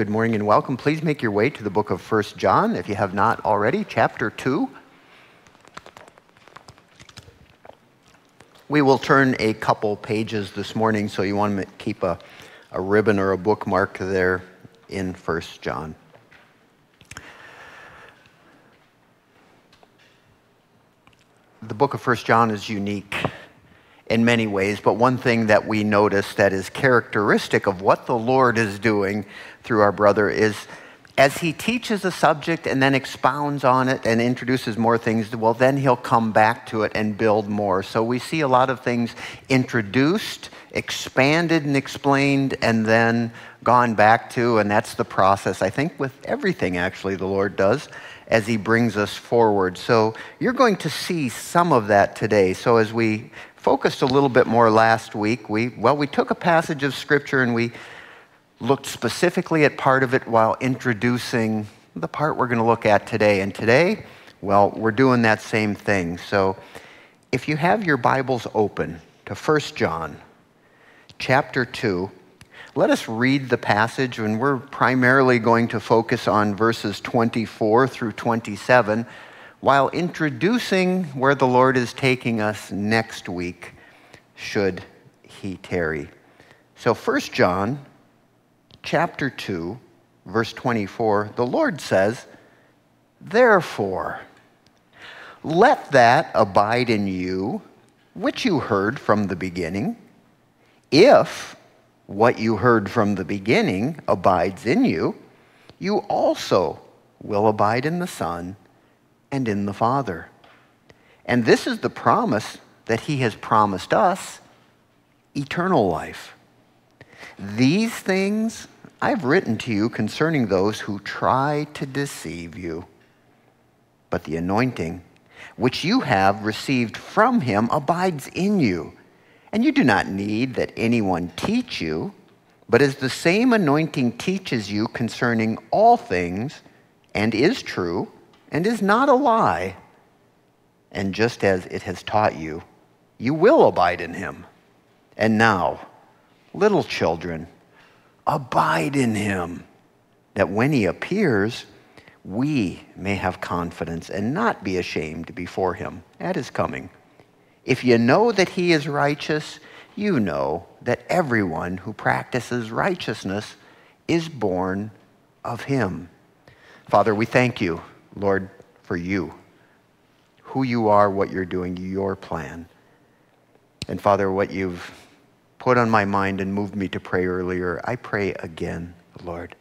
good morning and welcome. Please make your way to the book of First John if you have not already, chapter 2. We will turn a couple pages this morning, so you want to keep a, a ribbon or a bookmark there in First John. The book of First John is unique in many ways, but one thing that we notice that is characteristic of what the Lord is doing through our brother is as he teaches a subject and then expounds on it and introduces more things, well, then he'll come back to it and build more. So we see a lot of things introduced, expanded, and explained, and then gone back to, and that's the process, I think, with everything actually the Lord does as he brings us forward. So you're going to see some of that today. So as we focused a little bit more last week. We, well, we took a passage of Scripture and we looked specifically at part of it while introducing the part we're going to look at today. And today, well, we're doing that same thing. So if you have your Bibles open to 1 John chapter 2, let us read the passage, and we're primarily going to focus on verses 24 through 27 while introducing where the Lord is taking us next week, should he tarry. So 1 John chapter 2, verse 24, the Lord says, Therefore, let that abide in you which you heard from the beginning. If what you heard from the beginning abides in you, you also will abide in the Son and in the Father. And this is the promise that He has promised us eternal life. These things I've written to you concerning those who try to deceive you. But the anointing which you have received from him abides in you. And you do not need that anyone teach you, but as the same anointing teaches you concerning all things and is true, and is not a lie. And just as it has taught you, you will abide in him. And now, little children, abide in him, that when he appears, we may have confidence and not be ashamed before him at his coming. If you know that he is righteous, you know that everyone who practices righteousness is born of him. Father, we thank you Lord, for you, who you are, what you're doing, your plan. And Father, what you've put on my mind and moved me to pray earlier, I pray again, Lord,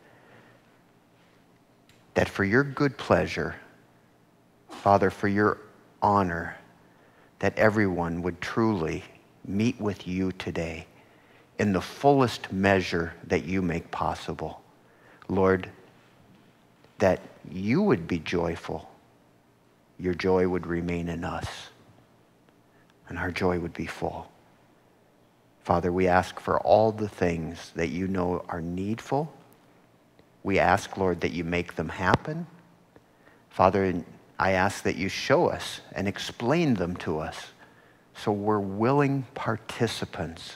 that for your good pleasure, Father, for your honor, that everyone would truly meet with you today in the fullest measure that you make possible. Lord, that you would be joyful. Your joy would remain in us, and our joy would be full. Father, we ask for all the things that you know are needful. We ask, Lord, that you make them happen. Father, I ask that you show us and explain them to us so we're willing participants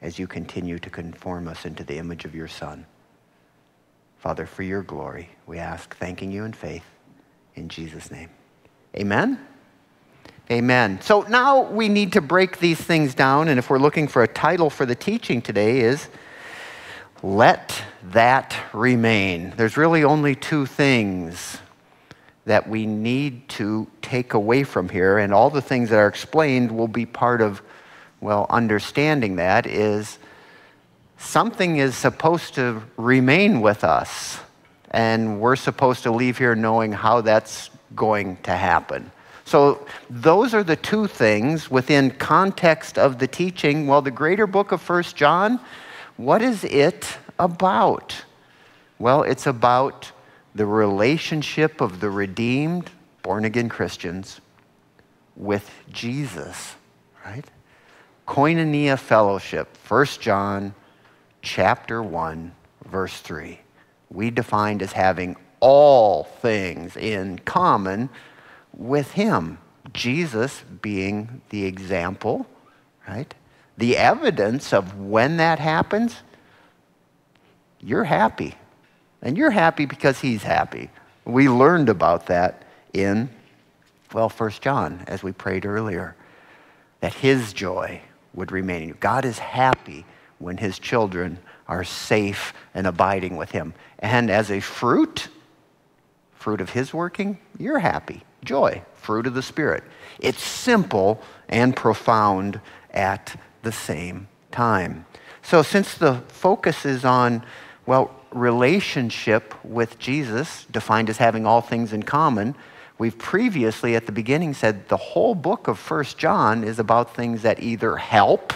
as you continue to conform us into the image of your Son. Father, for your glory, we ask, thanking you in faith, in Jesus' name. Amen. Amen. So now we need to break these things down, and if we're looking for a title for the teaching today, is Let That Remain. There's really only two things that we need to take away from here, and all the things that are explained will be part of, well, understanding that is something is supposed to remain with us, and we're supposed to leave here knowing how that's going to happen. So, those are the two things within context of the teaching. Well, the greater book of First John, what is it about? Well, it's about the relationship of the redeemed, born again Christians with Jesus, right? Koinonia fellowship, First John chapter 1, verse 3. We defined as having all things in common with Him. Jesus being the example, right? The evidence of when that happens, you're happy. And you're happy because he's happy. We learned about that in, well, First John, as we prayed earlier, that his joy would remain in you. God is happy when his children are safe and abiding with him. And as a fruit, fruit of his working, you're happy. Joy, fruit of the Spirit. It's simple and profound at the same time. So, since the focus is on, well, relationship with Jesus, defined as having all things in common, we've previously at the beginning said the whole book of First John is about things that either help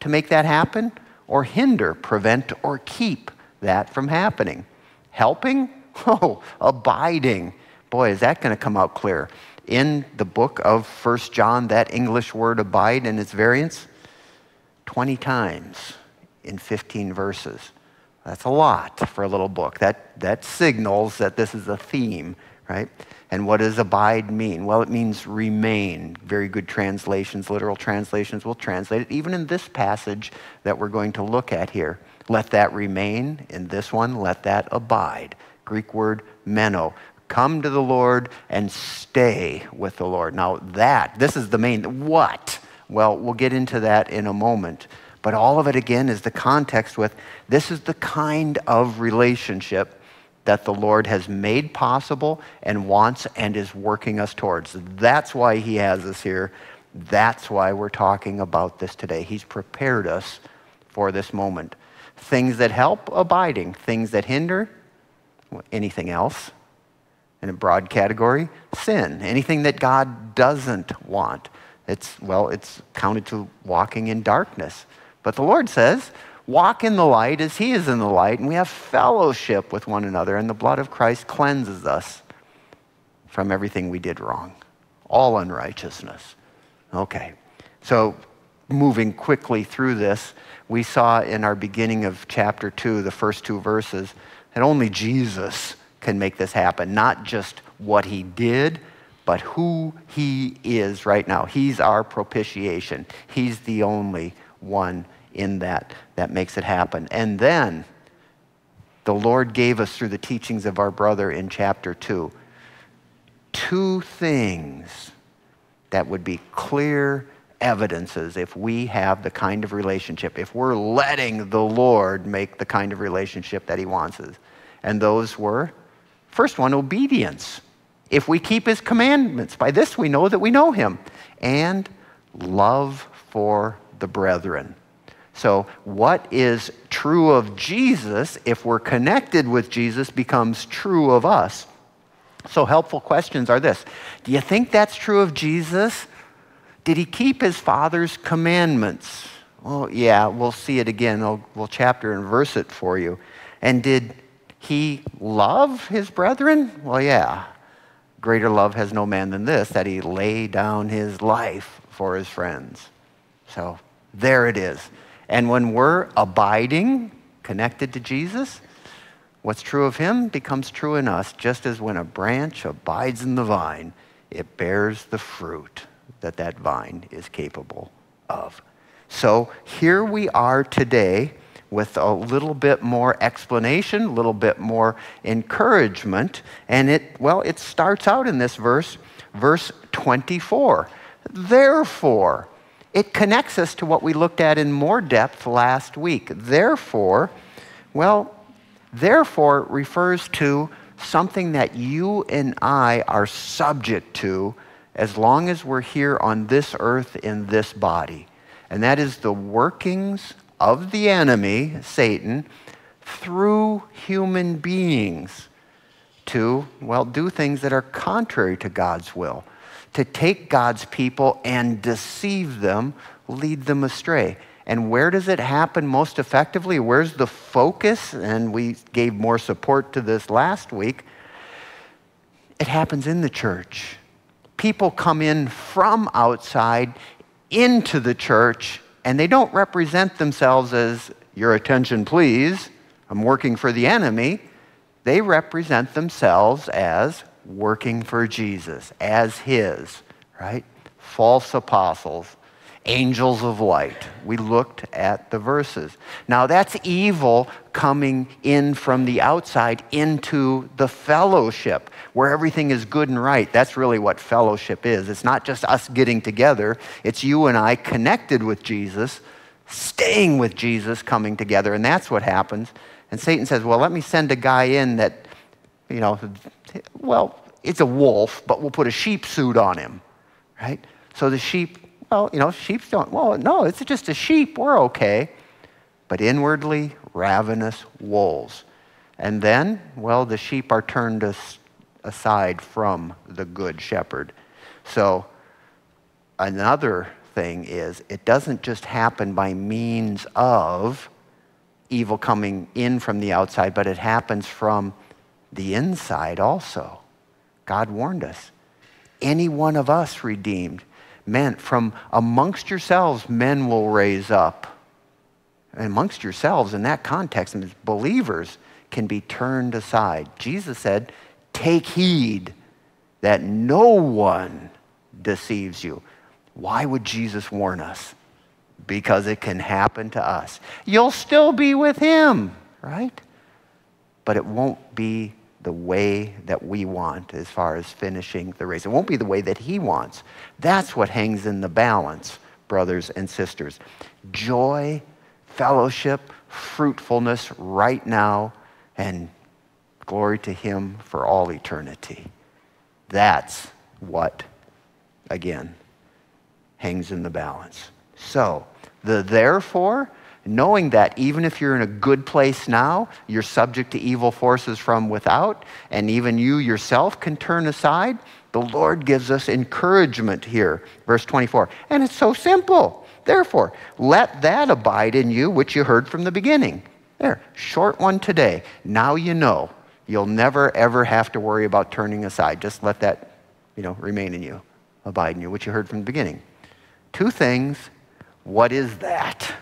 to make that happen or hinder, prevent, or keep that from happening. Helping? Oh, abiding. Boy, is that going to come out clear. In the book of First John, that English word abide and its variants, 20 times in 15 verses. That's a lot for a little book. That, that signals that this is a theme, right? And what does abide mean? Well, it means remain. Very good translations, literal translations will translate it. Even in this passage that we're going to look at here, let that remain. In this one, let that abide. Greek word meno. Come to the Lord and stay with the Lord. Now, that, this is the main, what? Well, we'll get into that in a moment. But all of it, again, is the context with this is the kind of relationship that the Lord has made possible and wants and is working us towards. That's why He has us here. That's why we're talking about this today. He's prepared us for this moment. Things that help, abiding. Things that hinder, anything else. In a broad category, sin. Anything that God doesn't want. It's, well, it's counted to walking in darkness. But the Lord says, walk in the light as he is in the light, and we have fellowship with one another, and the blood of Christ cleanses us from everything we did wrong, all unrighteousness. Okay, so moving quickly through this, we saw in our beginning of chapter 2, the first two verses, that only Jesus can make this happen, not just what he did, but who he is right now. He's our propitiation, he's the only one in that that makes it happen. And then the Lord gave us through the teachings of our brother in chapter 2 two things that would be clear evidences if we have the kind of relationship, if we're letting the Lord make the kind of relationship that He wants us. And those were first one, obedience. If we keep His commandments, by this we know that we know Him, and love for the brethren. So, what is true of Jesus, if we're connected with Jesus, becomes true of us. So, helpful questions are this Do you think that's true of Jesus? Did he keep his Father's commandments? Well, yeah, we'll see it again. I'll, we'll chapter and verse it for you. And did he love his brethren? Well, yeah. Greater love has no man than this, that he lay down his life for his friends. So, there it is. And when we're abiding, connected to Jesus, what's true of him becomes true in us, just as when a branch abides in the vine, it bears the fruit that that vine is capable of. So here we are today with a little bit more explanation, a little bit more encouragement. And it, well, it starts out in this verse, verse 24. Therefore, it connects us to what we looked at in more depth last week. Therefore, well, therefore refers to something that you and I are subject to as long as we're here on this earth in this body. And that is the workings of the enemy, Satan, through human beings to, well, do things that are contrary to God's will to take God's people and deceive them, lead them astray. And where does it happen most effectively? Where's the focus? And we gave more support to this last week. It happens in the church. People come in from outside into the church, and they don't represent themselves as, your attention, please, I'm working for the enemy. They represent themselves as working for Jesus as his, right? False apostles. angels of light. We looked at the verses. Now, that's evil coming in from the outside into the fellowship where everything is good and right. That's really what fellowship is. It's not just us getting together, it's you and I connected with Jesus, staying with Jesus, coming together. And that's what happens. And Satan says, Well, let me send a guy in that, you know, well, it's a wolf, but we'll put a sheep suit on him, right? So the sheep well, you know, sheep don't, well, no, it's just a sheep. We're okay. But inwardly, ravenous wolves. And then, well, the sheep are turned aside from the good shepherd. So, another thing is, it doesn't just happen by means of evil coming in from the outside, but it happens from the inside also. God warned us. Any one of us redeemed men, from amongst yourselves, men will raise up. And amongst yourselves, in that context, and believers can be turned aside. Jesus said, Take heed that no one deceives you. Why would Jesus warn us? Because it can happen to us. You'll still be with him, right? But it won't be the way that we want as far as finishing the race. It won't be the way that He wants. That's what hangs in the balance, brothers and sisters. Joy, fellowship, fruitfulness right now, and glory to Him for all eternity. That's what, again, hangs in the balance. So, the therefore knowing that even if you're in a good place now, you're subject to evil forces from without, and even you yourself can turn aside, the Lord gives us encouragement here. Verse 24. And it's so simple. Therefore, let that abide in you which you heard from the beginning. There, short one today. Now you know. You'll never, ever have to worry about turning aside. Just let that, you know, remain in you, abide in you, which you heard from the beginning. Two things. What is that?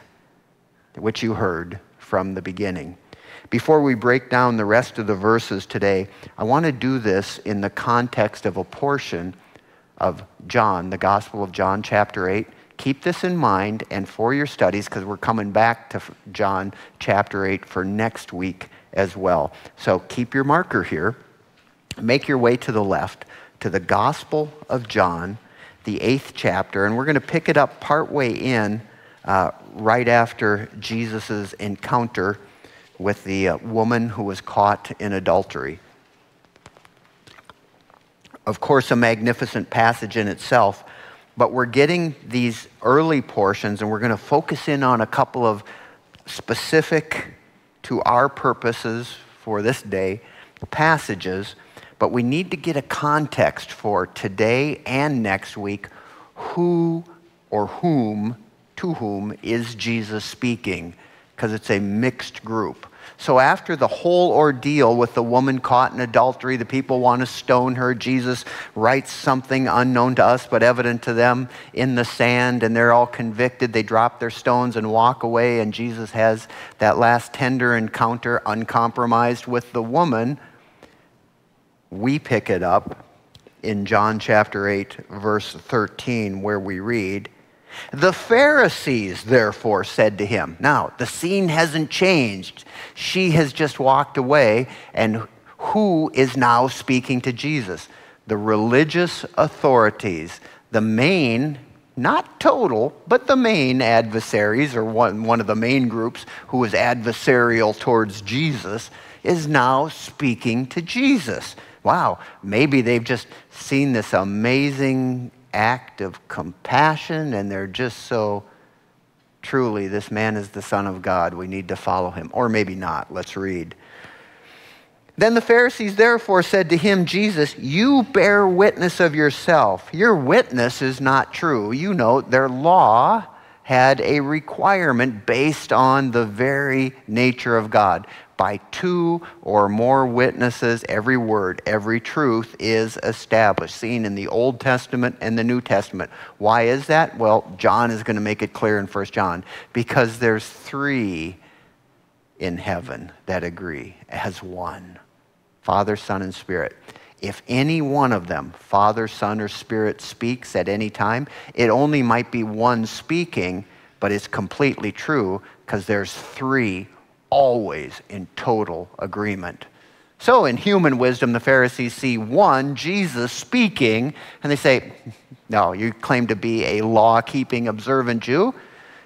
Which you heard from the beginning. Before we break down the rest of the verses today, I want to do this in the context of a portion of John, the Gospel of John, chapter 8. Keep this in mind and for your studies, because we're coming back to John chapter 8 for next week as well. So keep your marker here. Make your way to the left to the Gospel of John, the eighth chapter, and we're going to pick it up partway in uh, right after Jesus' encounter with the uh, woman who was caught in adultery. Of course, a magnificent passage in itself, but we're getting these early portions and we're going to focus in on a couple of specific to our purposes for this day passages, but we need to get a context for today and next week who or whom to whom is Jesus speaking? Because it's a mixed group. So, after the whole ordeal with the woman caught in adultery, the people want to stone her. Jesus writes something unknown to us but evident to them in the sand, and they're all convicted. They drop their stones and walk away, and Jesus has that last tender encounter, uncompromised, with the woman. We pick it up in John chapter 8, verse 13, where we read, the Pharisees, therefore, said to him, Now, the scene hasn't changed. She has just walked away, and who is now speaking to Jesus? The religious authorities, the main, not total, but the main adversaries, or one, one of the main groups who is adversarial towards Jesus, is now speaking to Jesus. Wow, maybe they've just seen this amazing act of compassion, and they're just so truly, this man is the Son of God. We need to follow him. Or maybe not. Let's read. Then the Pharisees therefore said to him, Jesus, you bear witness of yourself. Your witness is not true. You know, their law had a requirement based on the very nature of God by two or more witnesses, every word, every truth is established, seen in the Old Testament and the New Testament. Why is that? Well, John is going to make it clear in 1 John because there's three in heaven that agree as one Father, Son, and Spirit. If any one of them, Father, Son, or Spirit, speaks at any time, it only might be one speaking, but it's completely true because there's three always in total agreement. So, in human wisdom, the Pharisees see one, Jesus, speaking, and they say, No, you claim to be a law keeping, observant Jew.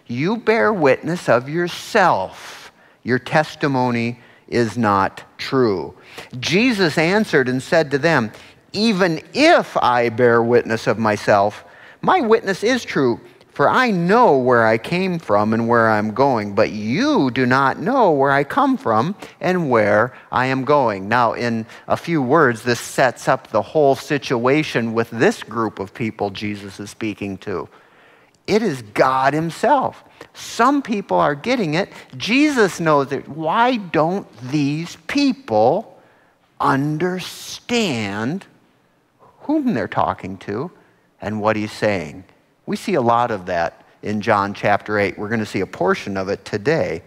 You bear witness of yourself. Your testimony is not true. Jesus answered and said to them, Even if I bear witness of myself, my witness is true, for I know where I came from and where I'm going, but you do not know where I come from and where I am going. Now, in a few words, this sets up the whole situation with this group of people Jesus is speaking to. It is God Himself. Some people are getting it. Jesus knows it. Why don't these people understand whom they're talking to and what He's saying? We see a lot of that in John chapter 8. We're going to see a portion of it today.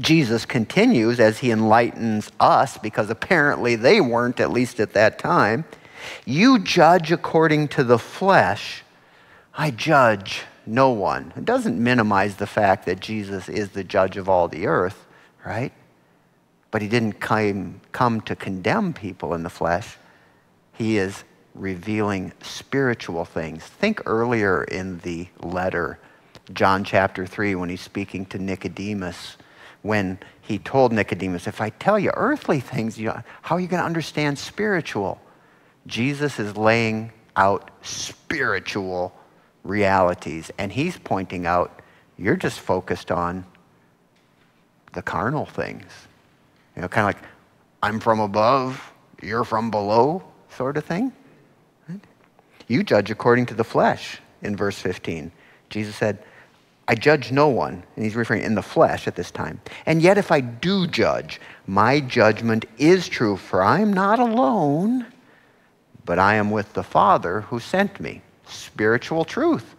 Jesus continues as he enlightens us, because apparently they weren't, at least at that time. You judge according to the flesh I judge no one. It doesn't minimize the fact that Jesus is the judge of all the earth, right? But he didn't come, come to condemn people in the flesh. He is revealing spiritual things. Think earlier in the letter, John chapter 3, when he's speaking to Nicodemus, when he told Nicodemus, If I tell you earthly things, you, how are you going to understand spiritual? Jesus is laying out spiritual realities. And he's pointing out, you're just focused on the carnal things. You know, kind of like, I'm from above, you're from below, sort of thing. You judge according to the flesh, in verse 15. Jesus said, I judge no one, and he's referring in the flesh at this time. And yet, if I do judge, my judgment is true, for I am not alone, but I am with the Father who sent me spiritual truth.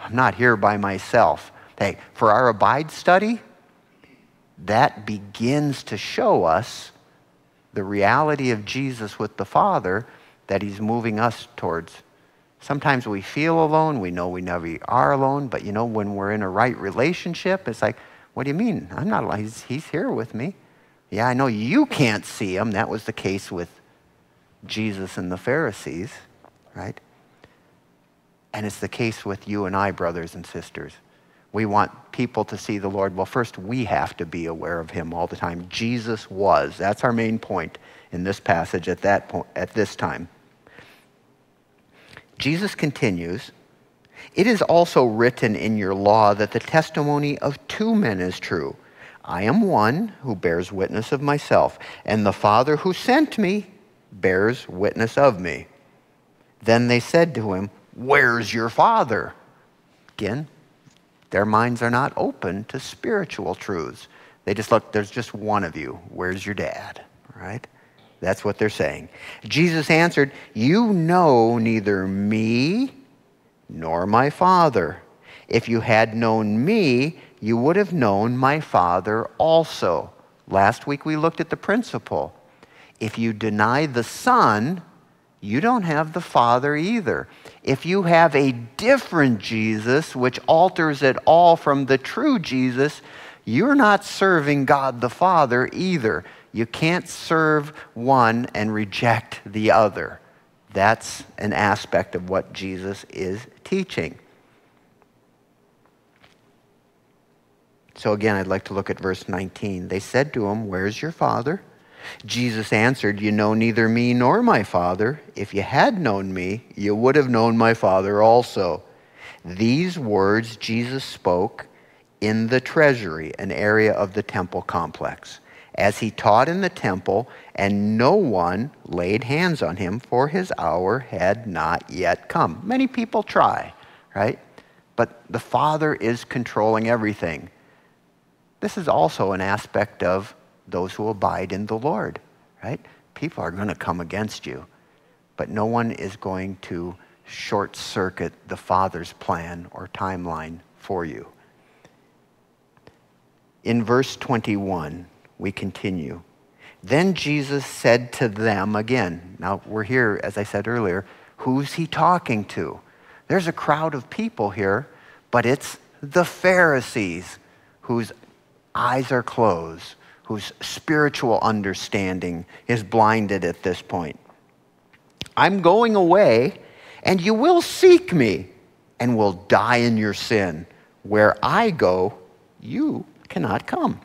I'm not here by myself. Hey, for our abide study, that begins to show us the reality of Jesus with the Father that he's moving us towards. Sometimes we feel alone. We know we never are alone. But you know, when we're in a right relationship, it's like, what do you mean? I'm not alone. He's, he's here with me. Yeah, I know you can't see him. That was the case with Jesus and the Pharisees, right? And it's the case with you and I, brothers and sisters. We want people to see the Lord. Well, first, we have to be aware of him all the time. Jesus was. That's our main point in this passage at, that point, at this time. Jesus continues It is also written in your law that the testimony of two men is true. I am one who bears witness of myself, and the Father who sent me bears witness of me. Then they said to him, Where's your father? Again, their minds are not open to spiritual truths. They just look, there's just one of you. Where's your dad? Right? That's what they're saying. Jesus answered, You know neither me nor my Father. If you had known me, you would have known my Father also. Last week we looked at the principle. If you deny the Son, you don't have the Father either. If you have a different Jesus, which alters it all from the true Jesus, you're not serving God the Father either. You can't serve one and reject the other. That's an aspect of what Jesus is teaching. So, again, I'd like to look at verse 19. They said to him, Where's your father? Jesus answered, You know neither me nor my Father. If you had known me, you would have known my Father also. These words Jesus spoke in the treasury, an area of the temple complex, as he taught in the temple, and no one laid hands on him, for his hour had not yet come. Many people try, right? But the Father is controlling everything. This is also an aspect of those who abide in the Lord, right? People are going to come against you, but no one is going to short circuit the Father's plan or timeline for you. In verse 21, we continue. Then Jesus said to them again, now we're here, as I said earlier, who's he talking to? There's a crowd of people here, but it's the Pharisees whose eyes are closed, whose spiritual understanding is blinded at this point. I'm going away, and you will seek me and will die in your sin. Where I go, you cannot come.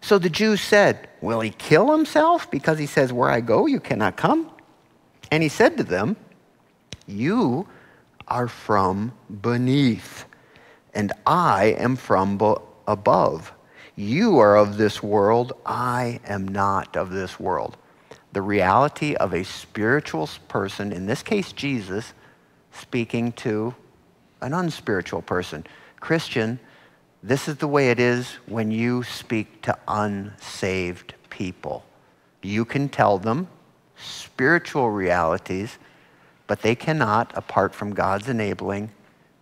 So the Jews said, Will he kill himself because he says, Where I go, you cannot come? And he said to them, You are from beneath, and I am from above. You are of this world, I am not of this world. The reality of a spiritual person, in this case Jesus, speaking to an unspiritual person. Christian, this is the way it is when you speak to unsaved people. You can tell them spiritual realities, but they cannot, apart from God's enabling,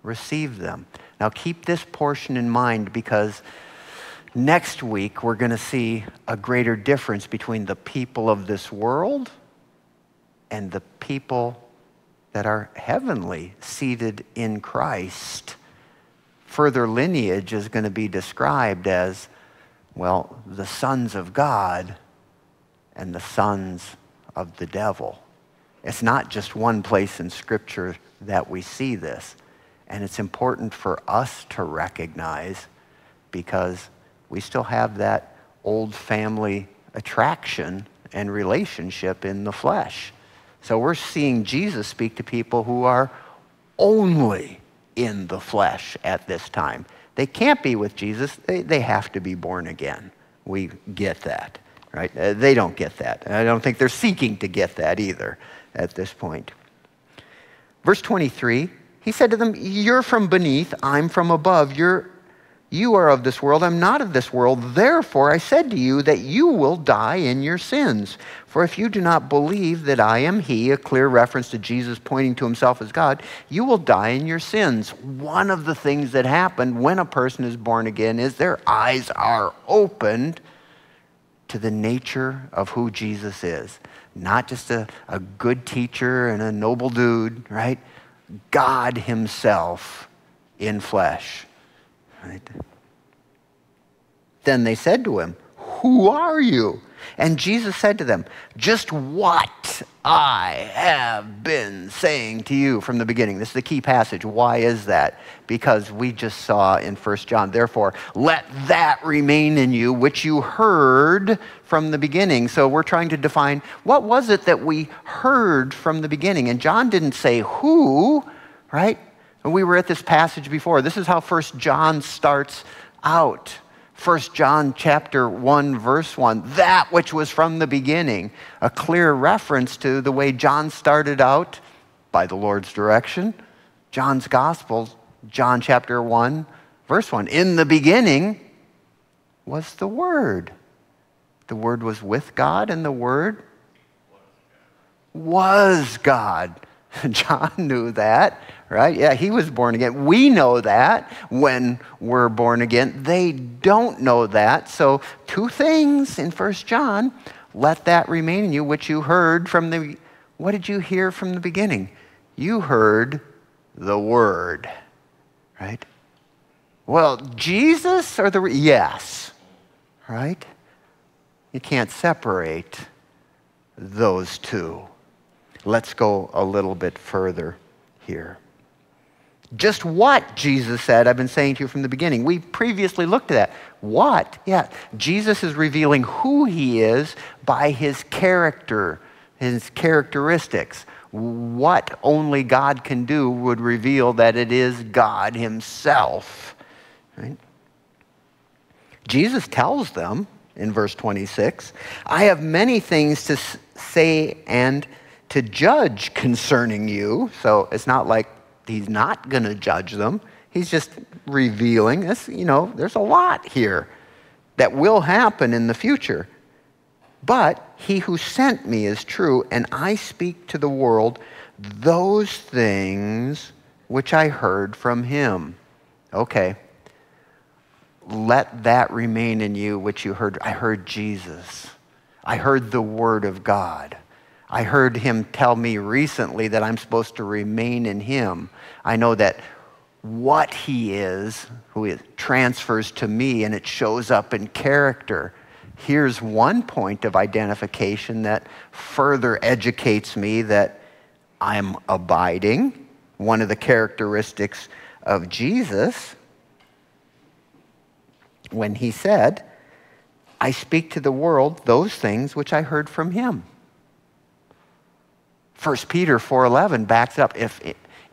receive them. Now, keep this portion in mind because next week we're going to see a greater difference between the people of this world and the people that are heavenly, seated in Christ further lineage is going to be described as, well, the sons of God and the sons of the devil. It's not just one place in Scripture that we see this. And it's important for us to recognize because we still have that old family attraction and relationship in the flesh. So we're seeing Jesus speak to people who are only in the flesh at this time. They can't be with Jesus, they, they have to be born again. We get that, right? Uh, they don't get that. I don't think they're seeking to get that either at this point. Verse 23, he said to them, You're from beneath, I'm from above. You're you are of this world, I'm not of this world. Therefore, I said to you that you will die in your sins. For if you do not believe that I am He, a clear reference to Jesus pointing to Himself as God, you will die in your sins. One of the things that happen when a person is born again is their eyes are opened to the nature of who Jesus is. Not just a, a good teacher and a noble dude, right? God Himself in flesh. Right? Then they said to him, Who are you? And Jesus said to them, Just what I have been saying to you from the beginning. This is the key passage. Why is that? Because we just saw in 1 John, therefore, let that remain in you which you heard from the beginning. So we're trying to define what was it that we heard from the beginning. And John didn't say who, right? We were at this passage before. This is how First John starts out. First John chapter 1 verse 1, that which was from the beginning, a clear reference to the way John started out by the Lord's direction. John's gospel, John chapter 1 verse 1, in the beginning was the word. The word was with God and the word was God. John knew that right? Yeah, he was born again. We know that when we're born again. They don't know that. So, two things in First John let that remain in you, which you heard from the. What did you hear from the beginning? You heard the word, right? Well, Jesus or the. Yes, right? You can't separate those two. Let's go a little bit further here. Just what Jesus said, I've been saying to you from the beginning. We previously looked at that. What? Yeah. Jesus is revealing who he is by his character, his characteristics. What only God can do would reveal that it is God himself. Right? Jesus tells them in verse 26 I have many things to say and to judge concerning you. So it's not like he's not going to judge them. He's just revealing this, you know, there's a lot here that will happen in the future. But he who sent me is true, and I speak to the world those things which I heard from him. Okay. let that remain in you which you heard. I heard Jesus. I heard the Word of God. I heard him tell me recently that I'm supposed to remain in him. I know that what he is, who is, transfers to me and it shows up in character. Here's one point of identification that further educates me that I'm abiding, one of the characteristics of Jesus when he said, I speak to the world those things which I heard from him. 1 Peter 4:11 backs up if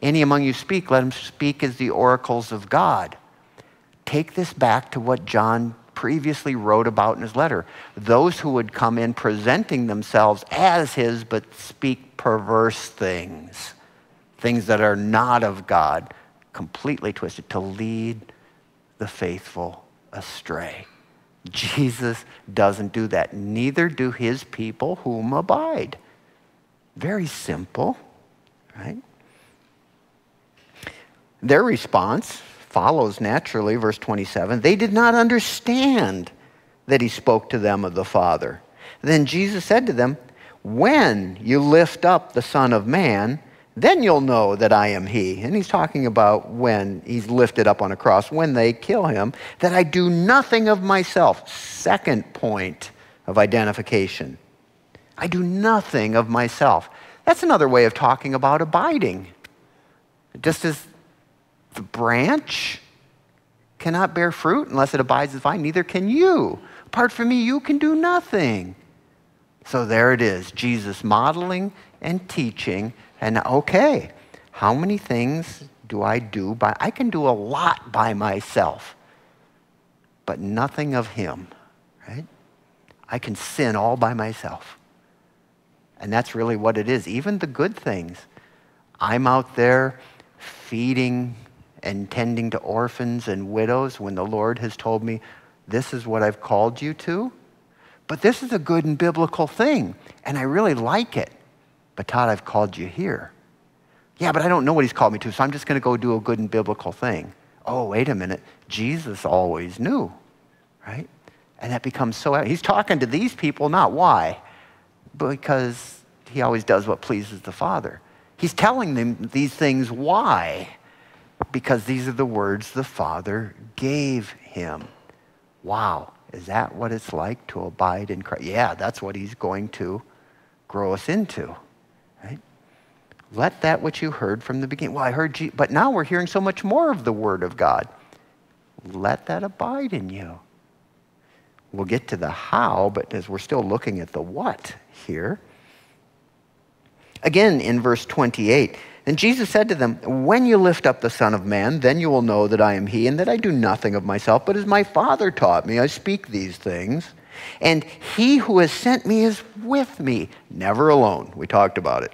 any among you speak let him speak as the oracles of God. Take this back to what John previously wrote about in his letter. Those who would come in presenting themselves as his but speak perverse things, things that are not of God, completely twisted to lead the faithful astray. Jesus doesn't do that. Neither do his people whom abide. Very simple, right? Their response follows naturally, verse 27. They did not understand that he spoke to them of the Father. Then Jesus said to them, When you lift up the Son of Man, then you'll know that I am he. And he's talking about when he's lifted up on a cross, when they kill him, that I do nothing of myself. Second point of identification. I do nothing of myself. That's another way of talking about abiding. Just as the branch cannot bear fruit unless it abides in the vine, neither can you. Apart from me, you can do nothing. So there it is Jesus modeling and teaching and okay, how many things do I do by I can do a lot by myself, but nothing of him, right? I can sin all by myself. And that's really what it is. Even the good things. I'm out there feeding and tending to orphans and widows when the Lord has told me, this is what I've called you to. But this is a good and biblical thing, and I really like it. But Todd, I've called you here. Yeah, but I don't know what he's called me to, so I'm just going to go do a good and biblical thing. Oh, wait a minute. Jesus always knew, right? And that becomes so, he's talking to these people, not why? Because he always does what pleases the Father. He's telling them these things why? Because these are the words the Father gave him. Wow, is that what it's like to abide in Christ? Yeah, that's what he's going to grow us into. Right? Let that which you heard from the beginning. Well, I heard, Je- but now we're hearing so much more of the Word of God. Let that abide in you. We'll get to the how, but as we're still looking at the what here. Again, in verse 28, and Jesus said to them, When you lift up the Son of Man, then you will know that I am He, and that I do nothing of myself, but as my Father taught me, I speak these things. And He who has sent me is with me, never alone. We talked about it.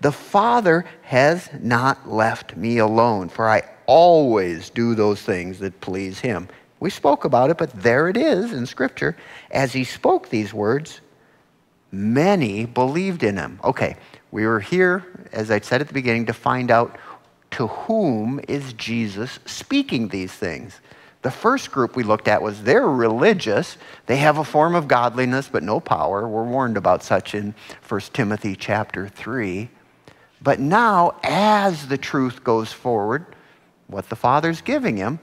The Father has not left me alone, for I always do those things that please him. We spoke about it, but there it is in Scripture. As he spoke these words, many believed in him. Okay, we were here, as I said at the beginning, to find out to whom is Jesus speaking these things. The first group we looked at was they're religious. They have a form of godliness, but no power. We're warned about such in 1 Timothy chapter 3. But now, as the truth goes forward, what the Father's giving him,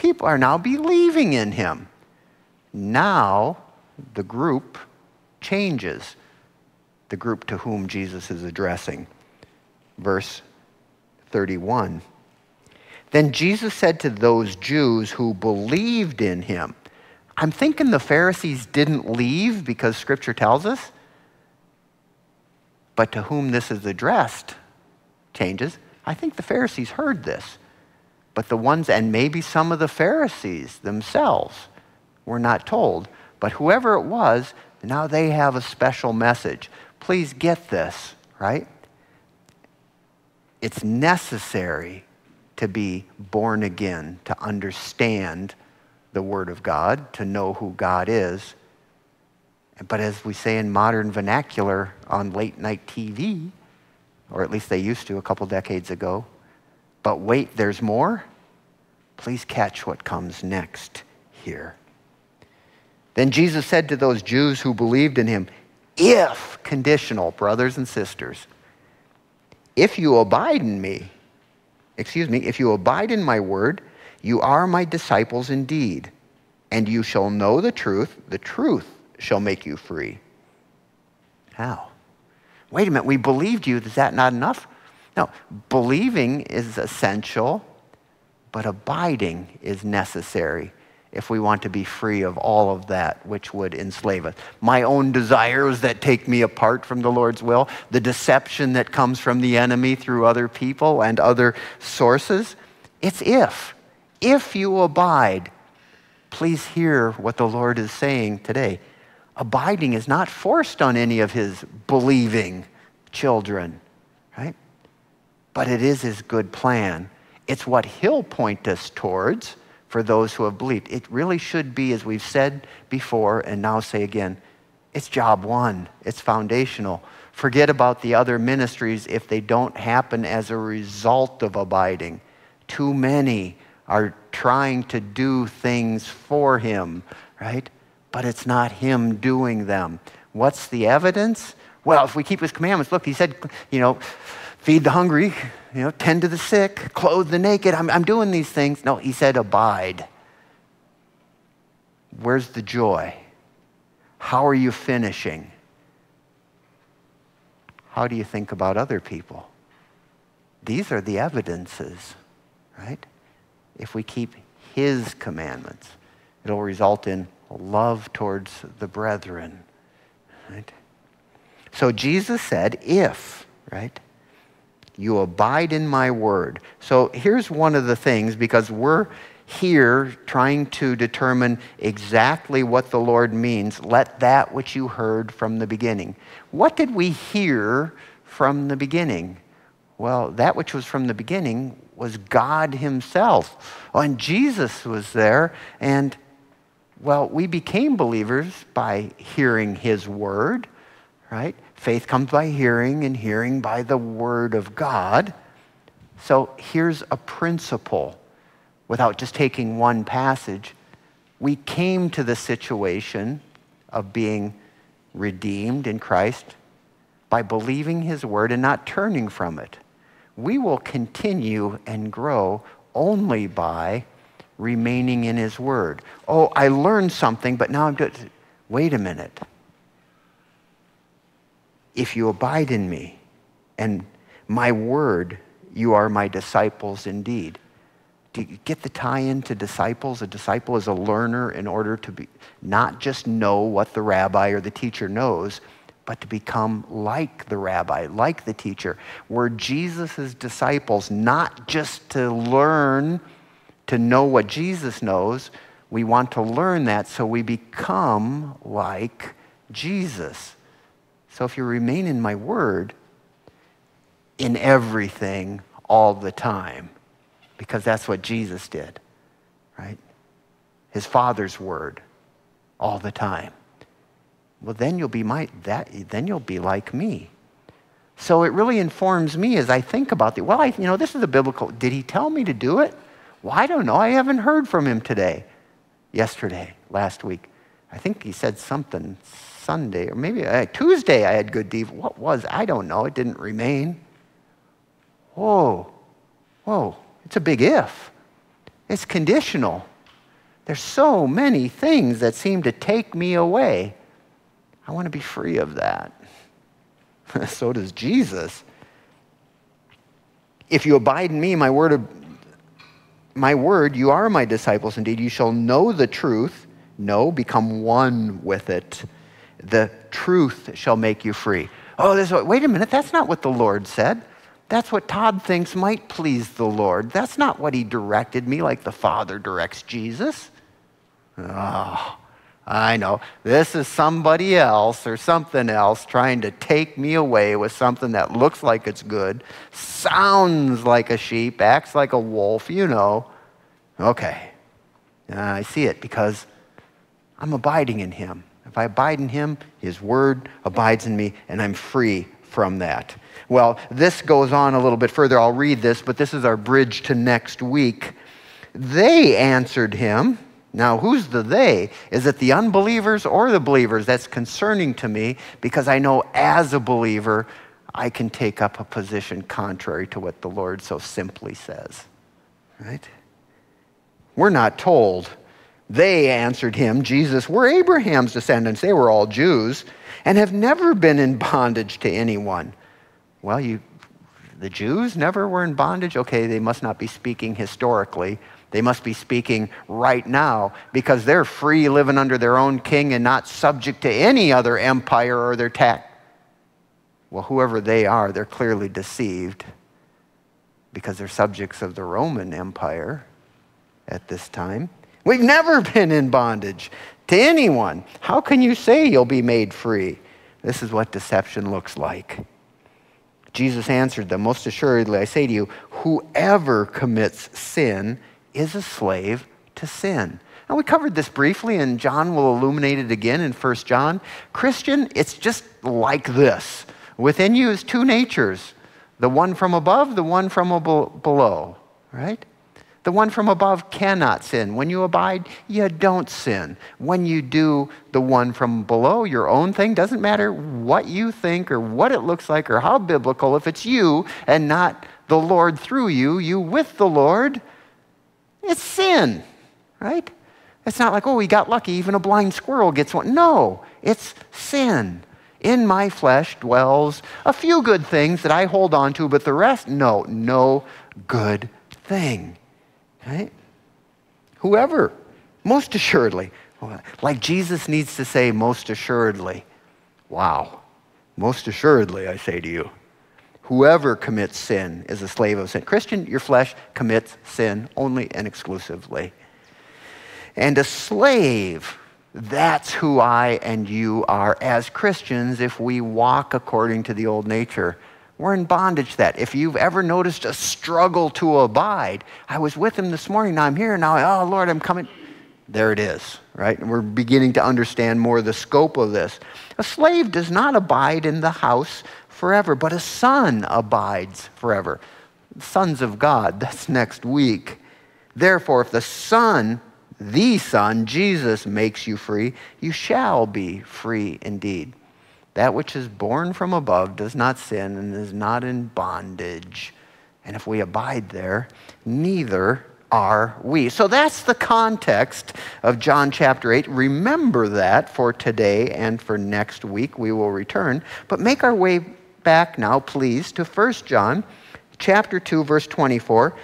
people are now believing in him. Now, the group changes, the group to whom Jesus is addressing. Verse 31. Then Jesus said to those Jews who believed in him, I'm thinking the Pharisees didn't leave because Scripture tells us, but to whom this is addressed changes. I think the Pharisees heard this, but the ones, and maybe some of the Pharisees themselves, were not told. But whoever it was, now they have a special message. Please get this, right? It's necessary to be born again, to understand the Word of God, to know who God is. But as we say in modern vernacular on late night TV, or at least they used to a couple decades ago, but wait, there's more. Please catch what comes next here. Then Jesus said to those Jews who believed in him, If, conditional, brothers and sisters, if you abide in me, excuse me, if you abide in my word, you are my disciples indeed, and you shall know the truth. The truth shall make you free. How? Wait a minute, we believed you. Is that not enough? No, believing is essential, but abiding is necessary if we want to be free of all of that which would enslave us. My own desires that take me apart from the Lord's will, the deception that comes from the enemy through other people and other sources. It's if. If you abide, please hear what the Lord is saying today. Abiding is not forced on any of his believing children, right? But it is his good plan. It's what he'll point us towards for those who have believed. It really should be, as we've said before and now say again, it's job one, it's foundational. Forget about the other ministries if they don't happen as a result of abiding. Too many are trying to do things for him, right? But it's not him doing them. What's the evidence? Well, if we keep his commandments, look, he said, you know, feed the hungry, you know, tend to the sick, clothe the naked. I'm, I'm doing these things. No, he said, abide. Where's the joy? How are you finishing? How do you think about other people? These are the evidences, right? If we keep his commandments, it'll result in love towards the brethren, right? So Jesus said, if, right? You abide in my word. So here's one of the things, because we're here trying to determine exactly what the Lord means. Let that which you heard from the beginning. What did we hear from the beginning? Well, that which was from the beginning was God Himself. Oh, and Jesus was there, and well, we became believers by hearing His word, right? Faith comes by hearing, and hearing by the Word of God. So here's a principle without just taking one passage. We came to the situation of being redeemed in Christ by believing His Word and not turning from it. We will continue and grow only by remaining in His Word. Oh, I learned something, but now I'm doing. Wait a minute if you abide in me and my word, you are my disciples indeed. Do you get the tie in to disciples? A disciple is a learner in order to be not just know what the rabbi or the teacher knows, but to become like the rabbi, like the teacher. We're Jesus' disciples, not just to learn to know what Jesus knows. We want to learn that so we become like Jesus. So if you remain in my word, in everything, all the time, because that's what Jesus did, right? His Father's word, all the time. Well, then you'll be my that. Then you'll be like me. So it really informs me as I think about the. Well, I, you know, this is a biblical. Did he tell me to do it? Well, I don't know. I haven't heard from him today, yesterday, last week. I think he said something Sunday, or maybe uh, Tuesday I had good deed. What was? I don't know. It didn't remain. Whoa, whoa, it's a big if. It's conditional. There's so many things that seem to take me away. I want to be free of that. so does Jesus. If you abide in me, my word, of, my word, you are my disciples indeed. You shall know the truth. Know, become one with it the truth shall make you free. Oh, this, wait a minute, that's not what the Lord said. That's what Todd thinks might please the Lord. That's not what he directed me like the Father directs Jesus. Oh, I know. This is somebody else or something else trying to take me away with something that looks like it's good, sounds like a sheep, acts like a wolf, you know. Okay. Uh, I see it because I'm abiding in him. If I abide in him, his word abides in me, and I'm free from that. Well, this goes on a little bit further. I'll read this, but this is our bridge to next week. They answered him, Now, who's the they? Is it the unbelievers or the believers? That's concerning to me because I know as a believer, I can take up a position contrary to what the Lord so simply says. Right? We're not told. They answered him, Jesus, we're Abraham's descendants. They were all Jews and have never been in bondage to anyone. Well, you, the Jews never were in bondage? Okay, they must not be speaking historically. They must be speaking right now because they're free living under their own king and not subject to any other empire or their tax. Well, whoever they are, they're clearly deceived because they're subjects of the Roman Empire at this time. We've never been in bondage to anyone. How can you say you'll be made free? This is what deception looks like. Jesus answered them, Most assuredly, I say to you, whoever commits sin is a slave to sin. Now, we covered this briefly, and John will illuminate it again in 1 John. Christian, it's just like this. Within you is two natures the one from above, the one from below, right? The one from above cannot sin. When you abide, you don't sin. When you do the one from below, your own thing, doesn't matter what you think or what it looks like or how biblical, if it's you and not the Lord through you, you with the Lord, it's sin, right? It's not like, oh, we got lucky, even a blind squirrel gets one. No, it's sin. In my flesh dwells a few good things that I hold on to, but the rest, no, no good thing. Right? Whoever, most assuredly, like Jesus needs to say, most assuredly. Wow. Most assuredly, I say to you. Whoever commits sin is a slave of sin. Christian, your flesh commits sin only and exclusively. And a slave, that's who I and you are as Christians if we walk according to the old nature. We're in bondage that. If you've ever noticed a struggle to abide, I was with him this morning, now I'm here, now, oh Lord, I'm coming. There it is, right? We're beginning to understand more the scope of this. A slave does not abide in the house forever, but a son abides forever. Sons of God, that's next week. Therefore, if the Son, the Son, Jesus, makes you free, you shall be free indeed. That which is born from above does not sin and is not in bondage. And if we abide there, neither are we. So that's the context of John chapter 8. Remember that for today and for next week. We will return. But make our way back now, please, to 1 John chapter 2, verse 24.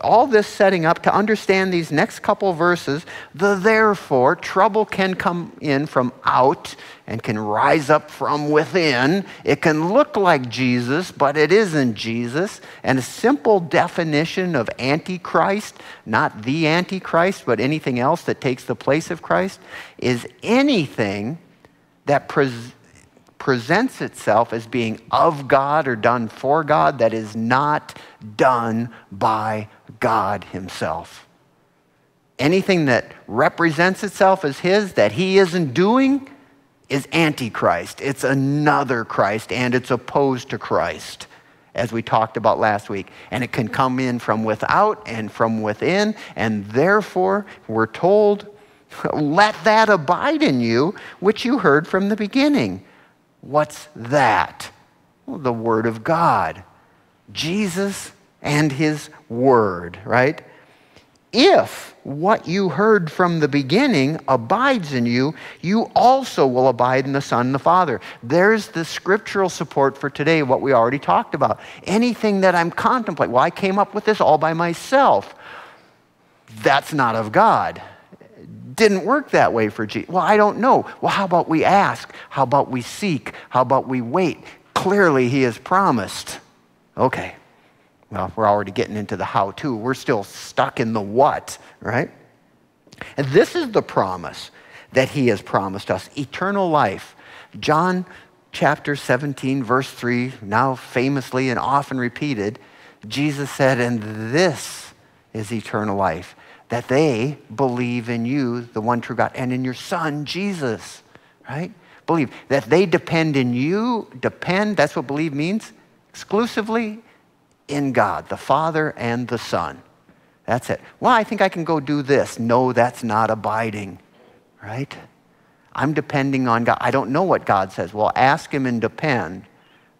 All this setting up to understand these next couple verses. The therefore, trouble can come in from out and can rise up from within. It can look like Jesus, but it isn't Jesus. And a simple definition of Antichrist, not the Antichrist, but anything else that takes the place of Christ, is anything that presents presents itself as being of God or done for God that is not done by God Himself. Anything that represents itself as His that He isn't doing is Antichrist. It's another Christ and it's opposed to Christ, as we talked about last week. And it can come in from without and from within, and therefore we're told, let that abide in you, which you heard from the beginning. What's that? Well, the Word of God. Jesus and His Word, right? If what you heard from the beginning abides in you, you also will abide in the Son and the Father. There's the scriptural support for today, what we already talked about. Anything that I'm contemplating, well, I came up with this all by myself. That's not of God didn't work that way for Jesus. Well, I don't know. Well, how about we ask? How about we seek? How about we wait? Clearly, he has promised. Okay. Well, we're already getting into the how to. We're still stuck in the what, right? And this is the promise that he has promised us eternal life. John chapter 17, verse 3, now famously and often repeated, Jesus said, And this is eternal life that they believe in you, the one true God, and in your Son, Jesus, right? Believe. That they depend in you, depend, that's what believe means, exclusively in God, the Father and the Son. That's it. Well, I think I can go do this. No, that's not abiding, right? I'm depending on God. I don't know what God says. Well, ask Him and depend.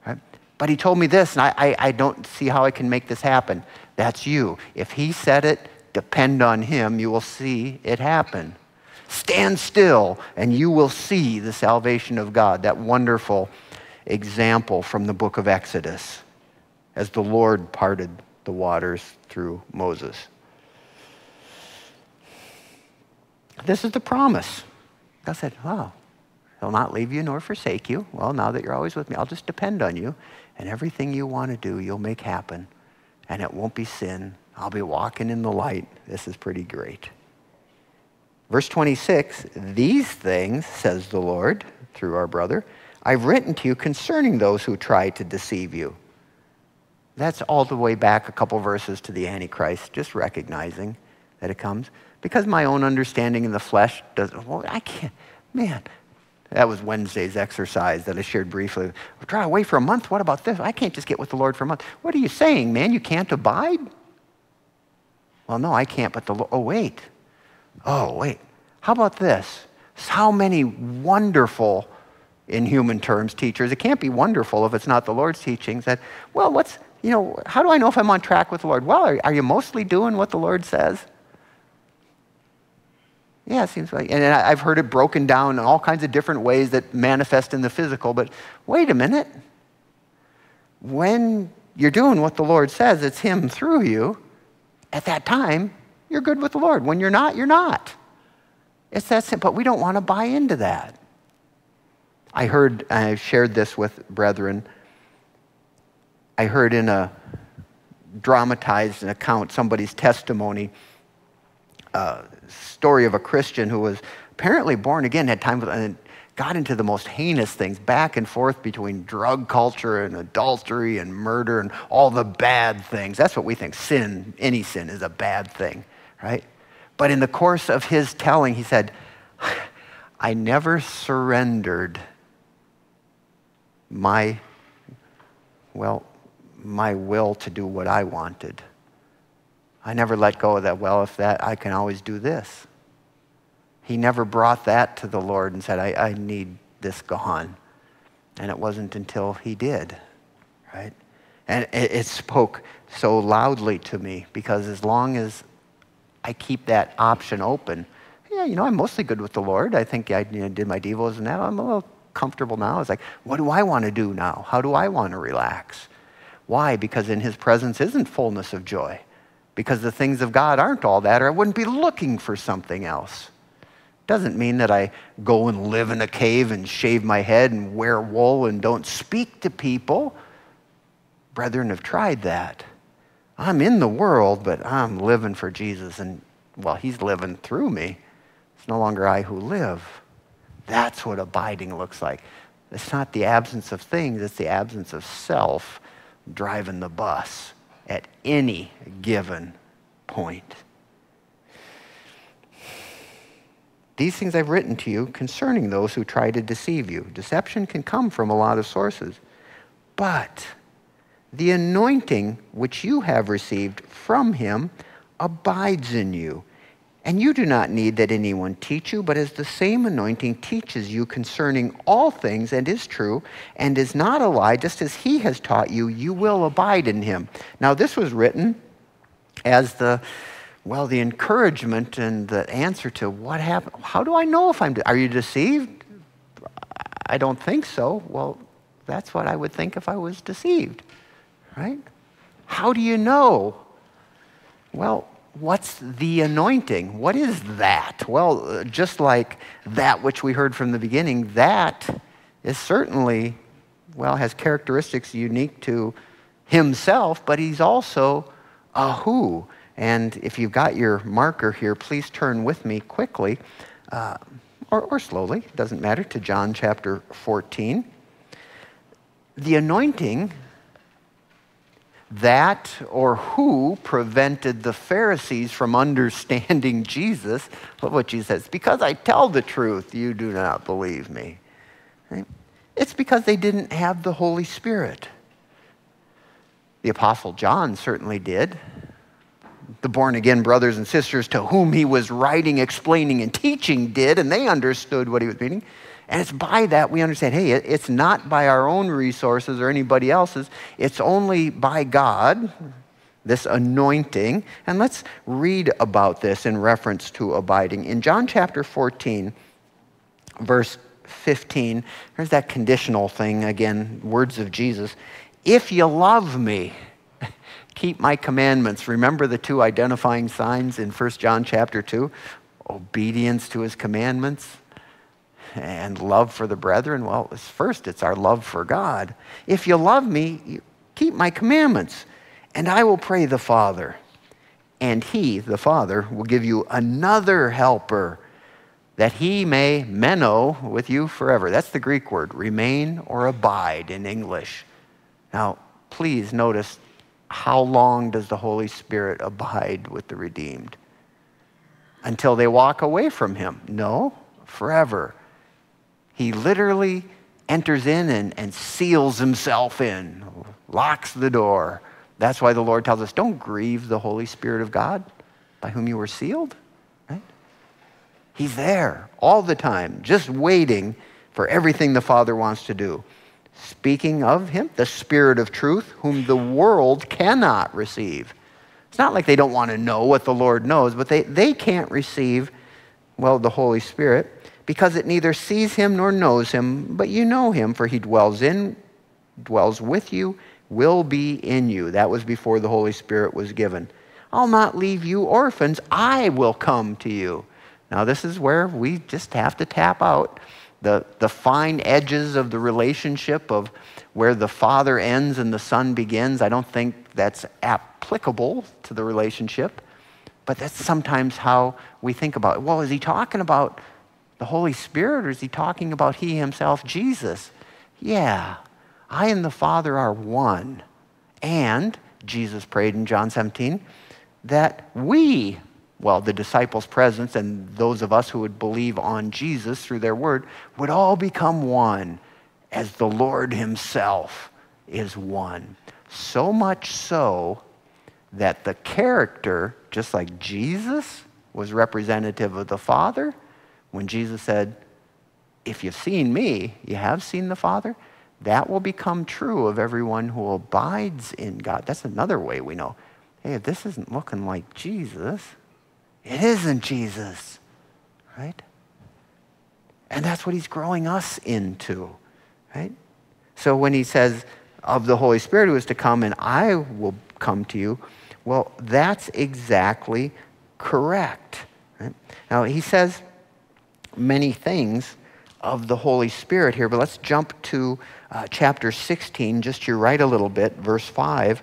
Right? But He told me this, and I, I, I don't see how I can make this happen. That's you. If He said it, depend on Him. You will see it happen. Stand still, and you will see the salvation of God. That wonderful example from the book of Exodus as the Lord parted the waters through Moses. This is the promise. God said, Oh, he'll not leave you nor forsake you. Well, now that you're always with me, I'll just depend on you. And everything you want to do, you'll make happen. And it won't be sin. I'll be walking in the light. This is pretty great. Verse 26 These things, says the Lord through our brother, I've written to you concerning those who try to deceive you. That's all the way back a couple verses to the Antichrist, just recognizing that it comes because my own understanding in the flesh doesn't, well, I can't, man. That was Wednesday's exercise that I shared briefly. We're trying away for a month. What about this? I can't just get with the Lord for a month. What are you saying, man? You can't abide? Well, no, I can't, but the Lord, oh, wait. Oh, wait. How about this? How many wonderful, in human terms, teachers, it can't be wonderful if it's not the Lord's teachings, that, well, what's, you know, how do I know if I'm on track with the Lord? Well, are, are you mostly doing what the Lord says? Yeah, it seems like, and I've heard it broken down in all kinds of different ways that manifest in the physical, but wait a minute. When you're doing what the Lord says, it's Him through you, at that time, you're good with the Lord. When you're not, you're not. It's that simple, but we don't want to buy into that. I heard, I shared this with brethren. I heard in a dramatized account somebody's testimony uh, story of a Christian who was apparently born again, had time and got into the most heinous things, back and forth between drug culture and adultery and murder and all the bad things. That's what we think sin, any sin, is a bad thing, right? But in the course of his telling, he said, I never surrendered my, well, my will to do what I wanted. I never let go of that. Well, if that, I can always do this. He never brought that to the Lord and said, I, I need this gone. And it wasn't until he did, right? And it, it spoke so loudly to me because as long as I keep that option open, yeah, you know, I'm mostly good with the Lord. I think I you know, did my devos and now I'm a little comfortable now. It's like, what do I want to do now? How do I want to relax? Why? Because in his presence isn't fullness of joy because the things of God aren't all that, or I wouldn't be looking for something else. Doesn't mean that I go and live in a cave and shave my head and wear wool and don't speak to people. Brethren have tried that. I'm in the world, but I'm living for Jesus, and well, He's living through me. It's no longer I who live. That's what abiding looks like. It's not the absence of things, it's the absence of self driving the bus at any given point. These things I've written to you concerning those who try to deceive you. Deception can come from a lot of sources. But the anointing which you have received from him abides in you and you do not need that anyone teach you, but as the same anointing teaches you concerning all things and is true and is not a lie, just as he has taught you, you will abide in him. Now, this was written as the well, the encouragement and the answer to what happened. How do I know if I'm, de- are you deceived? I don't think so. Well, that's what I would think if I was deceived, right? How do you know? Well, what's the anointing? What is that? Well, uh, just like that which we heard from the beginning, that is certainly, well, has characteristics unique to himself, but he's also a who. And if you've got your marker here, please turn with me quickly, uh, or, or slowly, doesn't matter, to John chapter 14. The anointing that or who prevented the Pharisees from understanding Jesus. Look what Jesus says because I tell the truth, you do not believe me. It's because they didn't have the Holy Spirit. The Apostle John certainly did. the born again brothers and sisters to whom he was writing, explaining, and teaching did, and they understood what he was meaning. And it's by that we understand hey, it's not by our own resources or anybody else's, it's only by God, this anointing. And let's read about this in reference to abiding. In John chapter 14, verse 15, there's that conditional thing again, words of Jesus. If you love me, keep my commandments. Remember the two identifying signs in 1 John chapter 2? Obedience to his commandments and love for the brethren. Well, first, it's our love for God. If you love me, keep my commandments, and I will pray the Father. And he, the Father, will give you another helper that he may meno with you forever. That's the Greek word, remain or abide in English. Now, please notice how long does the Holy Spirit abide with the redeemed? Until they walk away from him? No, forever. He literally enters in and, and seals himself in, locks the door. That's why the Lord tells us don't grieve the Holy Spirit of God by whom you were sealed. Right? He's there all the time, just waiting for everything the Father wants to do. Speaking of him, the Spirit of truth, whom the world cannot receive. It's not like they don't want to know what the Lord knows, but they, they can't receive, well, the Holy Spirit because it neither sees him nor knows him, but you know him, for he dwells in, dwells with you, will be in you. That was before the Holy Spirit was given. I'll not leave you orphans, I will come to you. Now, this is where we just have to tap out the, the fine edges of the relationship of where the Father ends and the Son begins. I don't think that's applicable to the relationship, but that's sometimes how we think about it. Well, is he talking about the Holy Spirit or is he talking about he himself, Jesus? Yeah, I and the Father are one. And Jesus prayed in John 17 that we well, the disciples' presence and those of us who would believe on Jesus through their word would all become one as the Lord Himself is one. So much so that the character, just like Jesus was representative of the Father, when Jesus said, If you've seen me, you have seen the Father, that will become true of everyone who abides in God. That's another way we know hey, if this isn't looking like Jesus, it isn't Jesus, right? And that's what he's growing us into, right? So when he says, of the Holy Spirit who is to come and I will come to you, well, that's exactly correct. Right? Now, he says many things of the Holy Spirit here, but let's jump to uh, chapter 16, just to your right a little bit, verse 5.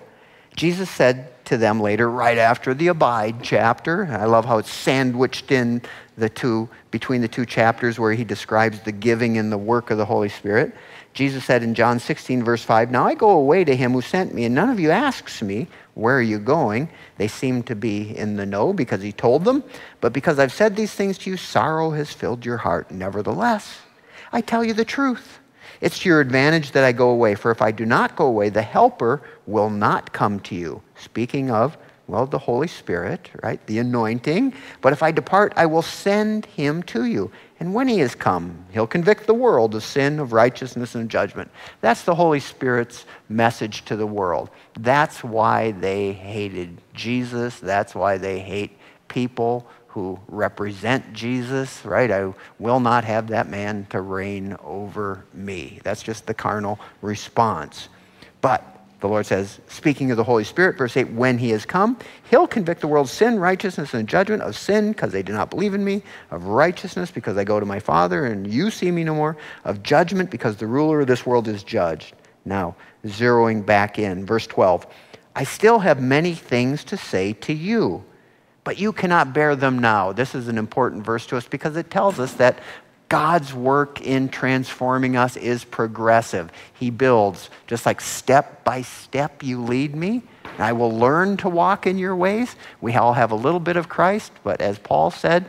Jesus said to them later, right after the Abide chapter. I love how it's sandwiched in the two, between the two chapters where he describes the giving and the work of the Holy Spirit. Jesus said in John 16, verse 5, Now I go away to him who sent me, and none of you asks me, Where are you going? They seem to be in the know because he told them. But because I've said these things to you, sorrow has filled your heart. Nevertheless, I tell you the truth. It's to your advantage that I go away, for if I do not go away, the Helper will not come to you. Speaking of, well, the Holy Spirit, right? The anointing. But if I depart, I will send him to you. And when he has come, he'll convict the world of sin, of righteousness, and judgment. That's the Holy Spirit's message to the world. That's why they hated Jesus. That's why they hate people who represent Jesus, right? I will not have that man to reign over me. That's just the carnal response. But the Lord says, speaking of the Holy Spirit, verse 8, when he has come, he'll convict the world's sin, righteousness, and judgment of sin because they do not believe in me, of righteousness because I go to my Father and you see me no more, of judgment because the ruler of this world is judged. Now, zeroing back in, verse 12, I still have many things to say to you but you cannot bear them now. This is an important verse to us because it tells us that God's work in transforming us is progressive. He builds, just like step by step you lead me, and I will learn to walk in your ways. We all have a little bit of Christ, but as Paul said,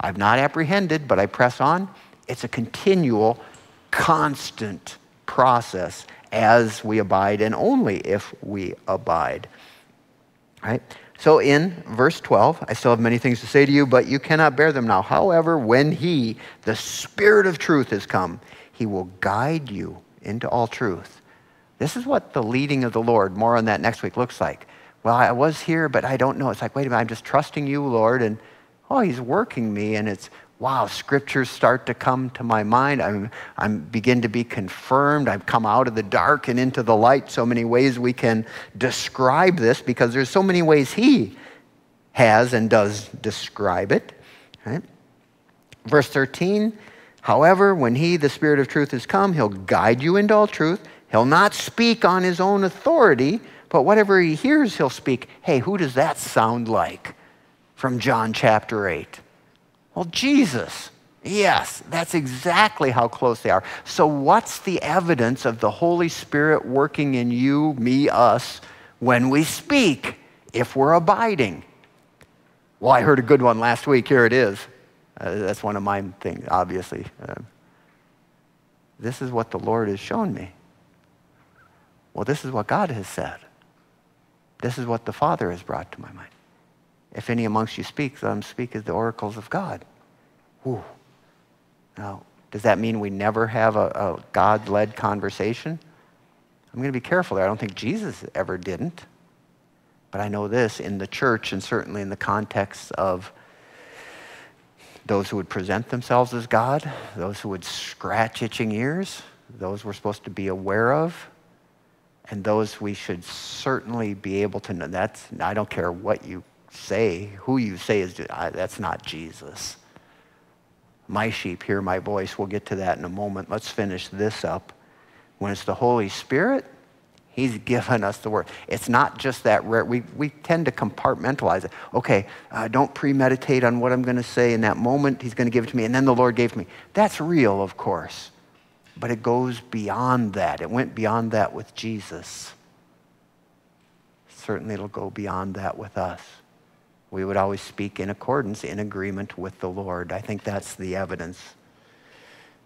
I've not apprehended, but I press on. It's a continual, constant process as we abide, and only if we abide. Right? So in verse 12, I still have many things to say to you, but you cannot bear them now. However, when he, the Spirit of truth, has come, he will guide you into all truth. This is what the leading of the Lord, more on that next week, looks like. Well, I was here, but I don't know. It's like, wait a minute, I'm just trusting you, Lord, and oh, he's working me, and it's wow, scriptures start to come to my mind. I'm, I'm begin to be confirmed. I've come out of the dark and into the light. So many ways we can describe this because there's so many ways he has and does describe it. Right? Verse 13, however, when he, the Spirit of truth, has come, he'll guide you into all truth. He'll not speak on his own authority, but whatever he hears, he'll speak. Hey, who does that sound like? From John chapter 8. Well, Jesus. Yes, that's exactly how close they are. So, what's the evidence of the Holy Spirit working in you, me, us, when we speak, if we're abiding? Well, I heard a good one last week. Here it is. Uh, that's one of my things, obviously. Uh, this is what the Lord has shown me. Well, this is what God has said. This is what the Father has brought to my mind. If any amongst you speaks, let him speak as the oracles of God. Whew. Now, does that mean we never have a, a God led conversation? I'm going to be careful there. I don't think Jesus ever didn't. But I know this in the church and certainly in the context of those who would present themselves as God, those who would scratch itching ears, those we're supposed to be aware of, and those we should certainly be able to know. That's, I don't care what you say, who you say is, that's not Jesus. My sheep hear my voice. We'll get to that in a moment. Let's finish this up. When it's the Holy Spirit, He's given us the word. It's not just that rare. We, we tend to compartmentalize it. Okay, uh, don't premeditate on what I'm going to say in that moment. He's going to give it to me, and then the Lord gave to me. That's real, of course. But it goes beyond that. It went beyond that with Jesus. Certainly, it'll go beyond that with us we would always speak in accordance, in agreement with the Lord. I think that's the evidence.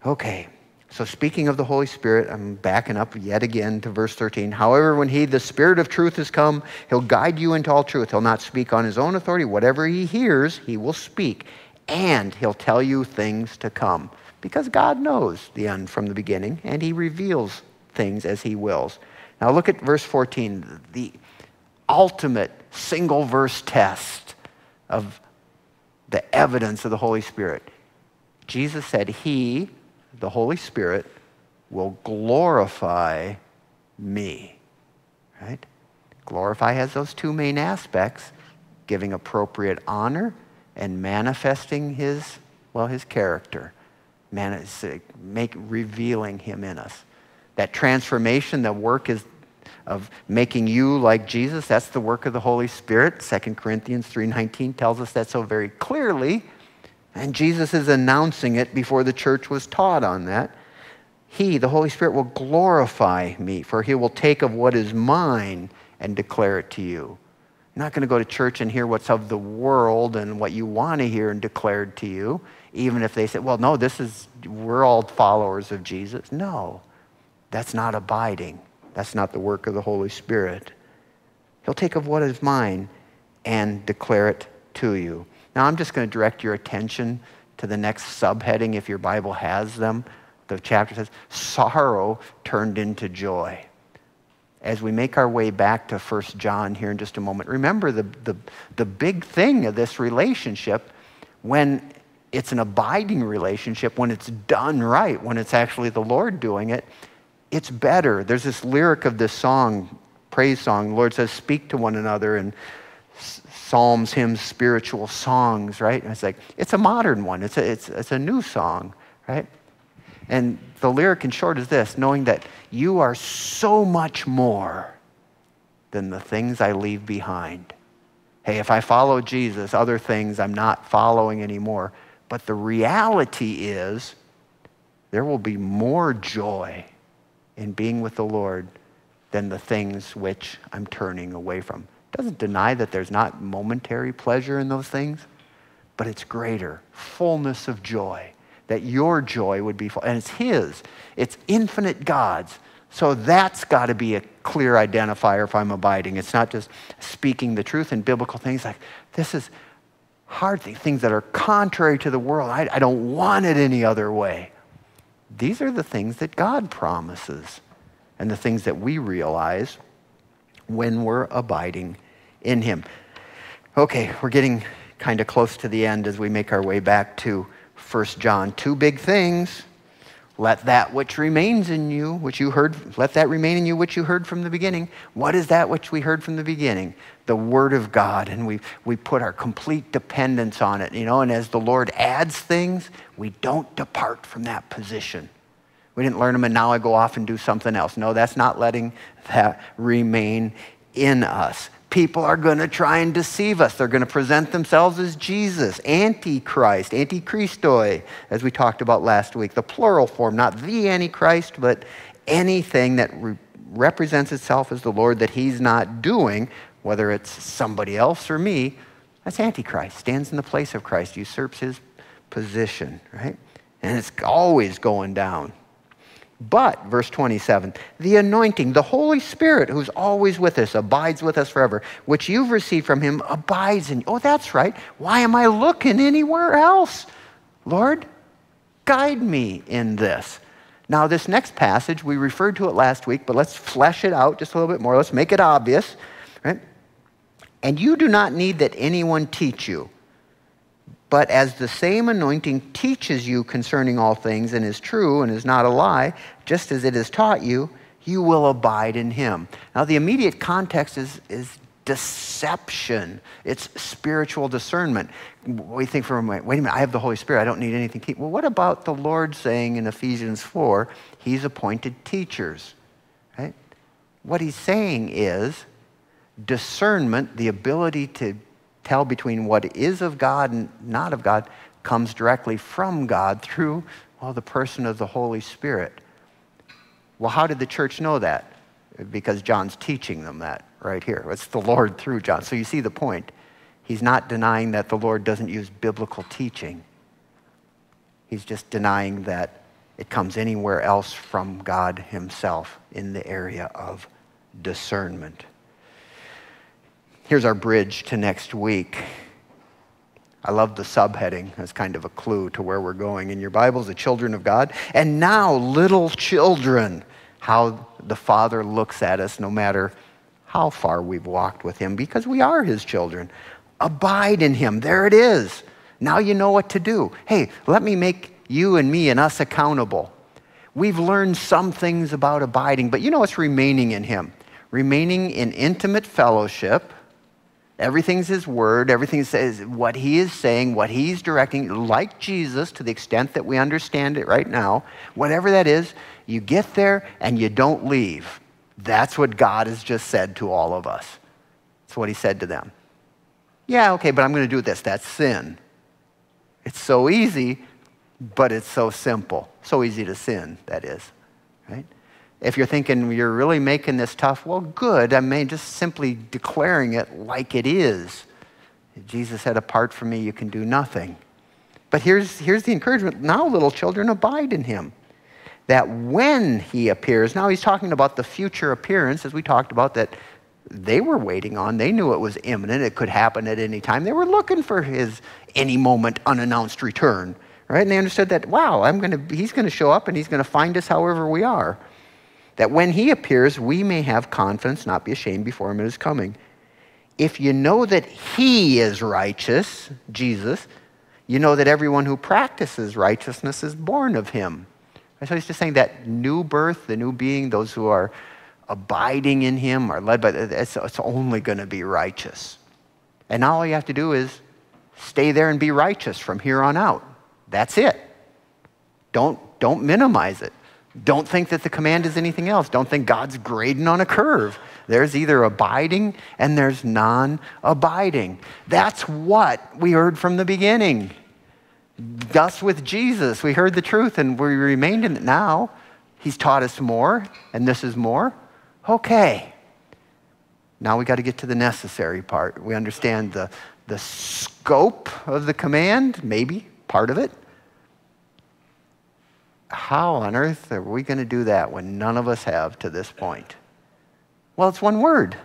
Okay, so speaking of the Holy Spirit, I'm backing up yet again to verse 13. However, when he, the Spirit of truth, has come, he'll guide you into all truth. He'll not speak on his own authority. Whatever he hears, he will speak, and he'll tell you things to come. Because God knows the end from the beginning, and he reveals things as he wills. Now look at verse 14, the ultimate single verse test of the evidence of the Holy Spirit. Jesus said, He, the Holy Spirit, will glorify me. Right? Glorify has those two main aspects giving appropriate honor and manifesting his, well, his character, Man, make, revealing him in us. That transformation, the work is of making you like Jesus. That's the work of the Holy Spirit. 2 Corinthians 3:19 tells us that so very clearly. And Jesus is announcing it before the church was taught on that. He, the Holy Spirit, will glorify me, for he will take of what is mine and declare it to you. You're not going to go to church and hear what's of the world and what you want to hear and declared to you, even if they say, well, no, this is, we're all followers of Jesus. No, that's not abiding. That's not the work of the Holy Spirit. He'll take of what is mine and declare it to you. Now, I'm just going to direct your attention to the next subheading, if your Bible has them. The chapter says, Sorrow turned into joy. As we make our way back to 1 John here in just a moment, remember the, the, the big thing of this relationship when it's an abiding relationship, when it's done right, when it's actually the Lord doing it, it's better. There's this lyric of this song, praise song. The Lord says, speak to one another and psalms, hymns, spiritual songs, right? And it's like, it's a modern one. It's a, it's, it's a new song, right? And the lyric in short is this knowing that you are so much more than the things I leave behind. Hey, if I follow Jesus, other things I'm not following anymore. But the reality is, there will be more joy in being with the Lord than the things which I'm turning away from. Doesn't deny that there's not momentary pleasure in those things, but it's greater fullness of joy. That your joy would be full. And it's His, it's infinite God's, So that's got to be a clear identifier if I'm abiding. It's not just speaking the truth in biblical things like this is hard things, things that are contrary to the world. I, I don't want it any other way. These are the things that God promises and the things that we realize when we're abiding in Him. Okay, we're getting kind of close to the end as we make our way back to 1 John. Two big things. Let that which remains in you, which you heard, let that remain in you which you heard from the beginning. What is that which we heard from the beginning? The Word of God. And we, we put our complete dependence on it, you know, and as the Lord adds things, we don't depart from that position. We didn't learn them and now I go off and do something else. No, that's not letting that remain in us people are going to try and deceive us. They're going to present themselves as Jesus, Antichrist, Antichristoi, as we talked about last week, the plural form, not the Antichrist, but anything that re- represents itself as the Lord that he's not doing, whether it's somebody else or me, that's Antichrist, stands in the place of Christ, usurps his position, right? And it's always going down. But, verse 27, the anointing, the Holy Spirit who's always with us, abides with us forever, which you've received from him, abides in you. Oh, that's right. Why am I looking anywhere else? Lord, guide me in this. Now, this next passage, we referred to it last week, but let's flesh it out just a little bit more. Let's make it obvious? And you do not need that anyone teach you. But as the same anointing teaches you concerning all things and is true and is not a lie, just as it has taught you, you will abide in him. Now, the immediate context is, is deception, it's spiritual discernment. We think for a moment, wait a minute, I have the Holy Spirit, I don't need anything. Well, what about the Lord saying in Ephesians 4, he's appointed teachers? Right? What he's saying is discernment, the ability to tell between what is of God and not of God comes directly from God through, well, the person of the Holy Spirit. Well, how did the church know that? Because John's teaching them that right here. It's the Lord through John. So you see the point. He's not denying that the Lord doesn't use biblical teaching. He's just denying that it comes anywhere else from God Himself in the area of discernment. Here's our bridge to next week. I love the subheading as kind of a clue to where we're going. In your Bibles, the children of God. And now, little children, how the Father looks at us no matter how far we've walked with Him, because we are His children. Abide in Him. There it is. Now you know what to do. Hey, let me make you and me and us accountable. We've learned some things about abiding, but you know it's remaining in Him. Remaining in intimate fellowship Everything's His Word. Everything says what He is saying, what He's directing, like Jesus to the extent that we understand it right now. Whatever that is, you get there and you don't leave. That's what God has just said to all of us. That's what He said to them. Yeah, okay, but I'm going to do this. That's sin. It's so easy, but it's so simple. So easy to sin, that is. Right? If you're thinking you're really making this tough, well, good. I mean, just simply declaring it like it is. Jesus said, Apart from me, you can do nothing. But here's, here's the encouragement now, little children, abide in him. That when he appears, now he's talking about the future appearance, as we talked about, that they were waiting on. They knew it was imminent, it could happen at any time. They were looking for his any moment unannounced return, right? And they understood that, wow, I'm gonna, he's going to show up and he's going to find us however we are that when he appears, we may have confidence, not be ashamed before him at his coming. If you know that he is righteous, Jesus, you know that everyone who practices righteousness is born of him. So he's just saying that new birth, the new being, those who are abiding in him are led by, it's, it's only going to be righteous. And now all you have to do is stay there and be righteous from here on out. That's it. Don't, don't minimize it. Don't think that the command is anything else. Don't think God's grading on a curve. There's either abiding and there's non abiding. That's what we heard from the beginning. Thus, with Jesus, we heard the truth and we remained in it now. He's taught us more, and this is more. Okay. Now we got to get to the necessary part. We understand the, the scope of the command, maybe part of it. How on earth are we going to do that when none of us have to this point? Well, it's one word.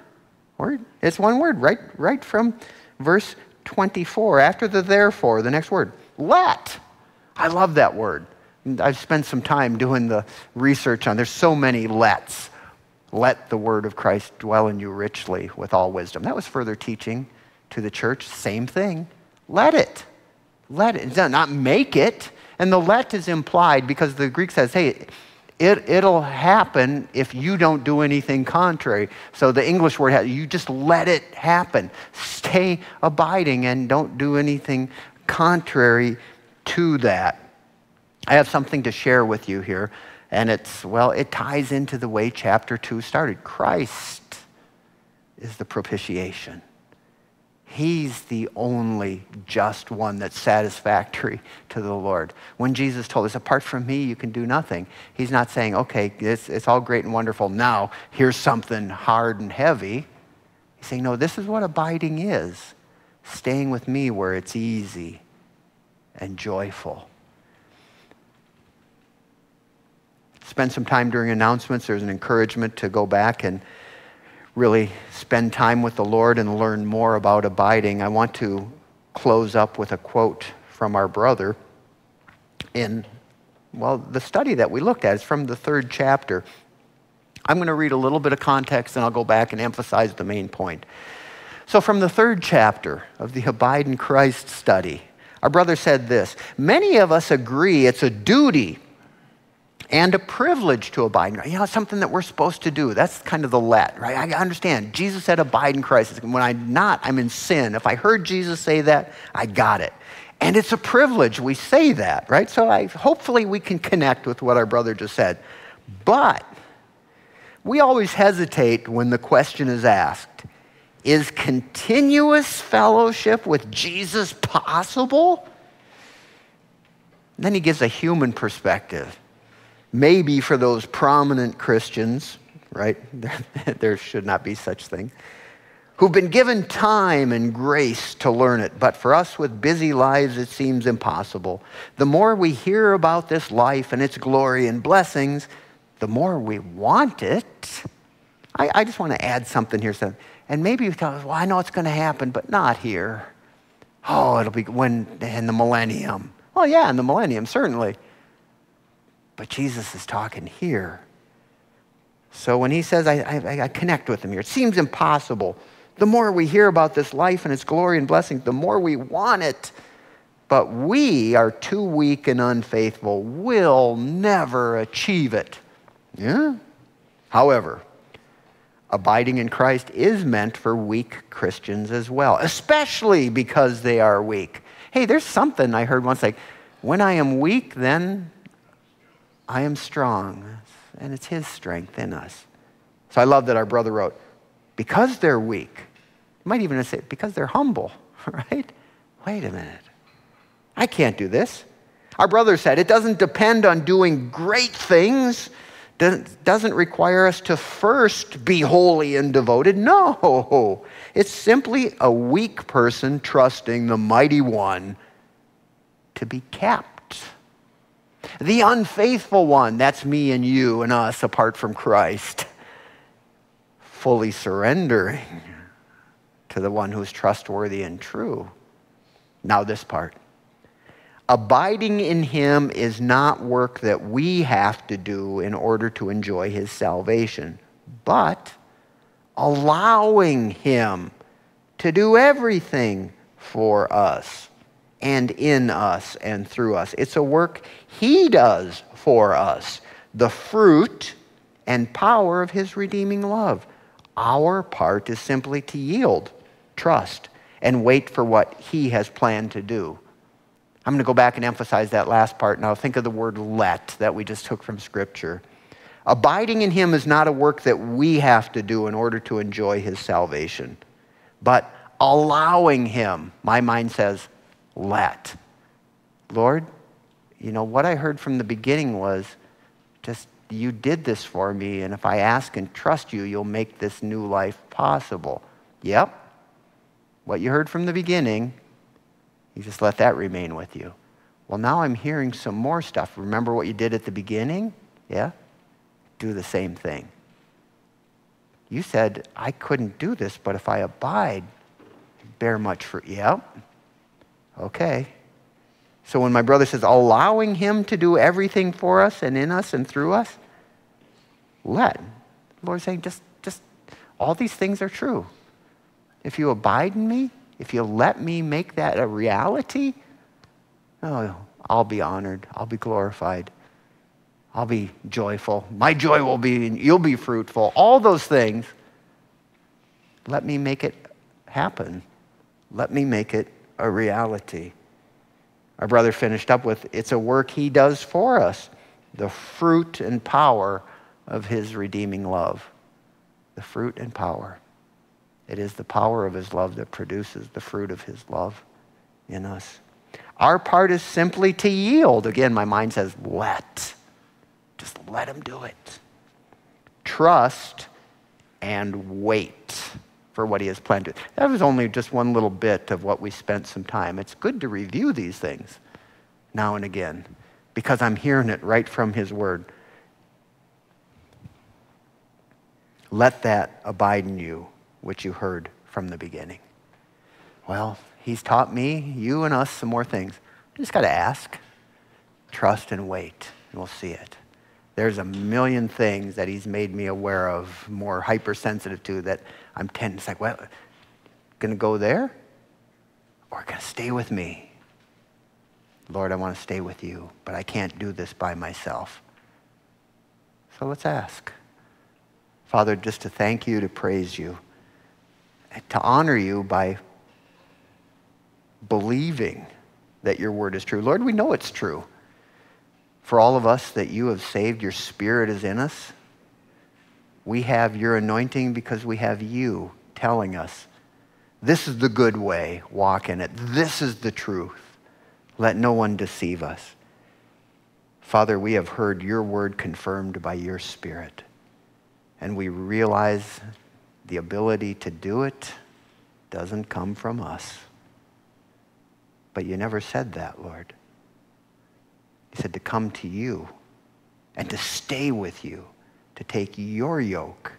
Word. It's one word, right, right from verse 24. After the therefore, the next word, let. I love that word. I've spent some time doing the research on. There's so many lets. Let the word of Christ dwell in you richly with all wisdom. That was further teaching to the church. Same thing. Let it. Let it. Not make it. And the let is implied because the Greek says, hey, it, it'll happen if you don't do anything contrary. So the English word, has you just let it happen. Stay abiding and don't do anything contrary to that. I have something to share with you here, and it's, well, it ties into the way chapter 2 started. Christ is the propitiation. He's the only just one that's satisfactory to the Lord. When Jesus told us, apart from me, you can do nothing, he's not saying, okay, it's, it's all great and wonderful. Now, here's something hard and heavy. He's saying, no, this is what abiding is staying with me where it's easy and joyful. Spend some time during announcements. There's an encouragement to go back and really spend time with the Lord and learn more about abiding, I want to close up with a quote from our brother in, well, the study that we looked at is from the third chapter. I'm going to read a little bit of context and I'll go back and emphasize the main point. So, from the third chapter of the Abide in Christ study, our brother said this Many of us agree it's a duty and a privilege to abide in Christ. You know, something that we're supposed to do. That's kind of the let, right? I understand. Jesus said, abide in Christ. When I'm not, I'm in sin. If I heard Jesus say that, I got it. And it's a privilege. We say that, right? So I, hopefully we can connect with what our brother just said. But we always hesitate when the question is asked Is continuous fellowship with Jesus possible? And then he gives a human perspective maybe for those prominent Christians, right? there should not be such thing, who've been given time and grace to learn it. But for us with busy lives, it seems impossible. The more we hear about this life and its glory and blessings, the more we want it. I, I just want to add something here. So, and maybe you thought, well, I know it's going to happen, but not here. Oh, it'll be when in the millennium. Well, yeah, in the millennium, certainly. But Jesus is talking here. So when he says, I, I, I, connect with him here, it seems impossible. The more we hear about this life and its glory and blessing, the more we want it. But we are too weak and unfaithful. We'll never achieve it. Yeah? However, abiding in Christ is meant for weak Christians as well, especially because they are weak. Hey, there's something I heard once like, when I am weak, then I am strong, and it's His strength in us. So I love that our brother wrote, because they're weak, you might even say, because they're humble, right? Wait a minute. I can't do this. Our brother said, it doesn't depend on doing great things, It doesn't require us to first be holy and devoted. No, it's simply a weak person trusting the mighty one to be kept the unfaithful one, that's me and you and us apart from Christ, fully surrendering to the one who's trustworthy and true. Now, this part. Abiding in him is not work that we have to do in order to enjoy his salvation, but allowing him to do everything for us and in us and through us. It's a work He does for us, the fruit and power of His redeeming love. Our part is simply to yield, trust, and wait for what He has planned to do. I'm going to go back and emphasize that last part now. Think of the word let that we just took from Scripture. Abiding in Him is not a work that we have to do in order to enjoy His salvation, but allowing Him, my mind says, let. Lord, you know, what I heard from the beginning was just you did this for me, and if I ask and trust you, you'll make this new life possible. Yep. What you heard from the beginning, you just let that remain with you. Well, now I'm hearing some more stuff. Remember what you did at the beginning? Yeah? Do the same thing. You said, I couldn't do this, but if I abide, bear much fruit. Yep. Okay. So when my brother says, allowing him to do everything for us and in us and through us, let. The Lord's saying, just, just, all these things are true. If you abide in me, if you let me make that a reality, oh, I'll be honored. I'll be glorified. I'll be joyful. My joy will be, and you'll be fruitful. All those things. Let me make it happen. Let me make it a reality. Our brother finished up with it's a work he does for us, the fruit and power of his redeeming love. The fruit and power. It is the power of his love that produces the fruit of his love in us. Our part is simply to yield. Again, my mind says, let. Just let him do it. Trust and wait for what he has planned to. That was only just one little bit of what we spent some time. It's good to review these things now and again because I'm hearing it right from his word. Let that abide in you, which you heard from the beginning. Well, he's taught me, you and us, some more things. I just got to ask, trust, and wait, and we'll see it. There's a million things that he's made me aware of, more hypersensitive to, that I'm it's like, well, gonna go there? Or gonna stay with me? Lord, I want to stay with you, but I can't do this by myself. So let's ask. Father, just to thank you, to praise you, to honor you by believing that your word is true. Lord, we know it's true for all of us that you have saved, your spirit is in us. We have your anointing because we have you telling us this is the good way, walk in it. This is the truth. Let no one deceive us. Father, we have heard your word confirmed by your spirit, and we realize the ability to do it doesn't come from us. But you never said that, Lord. He said to come to you and to stay with you, to take your yoke.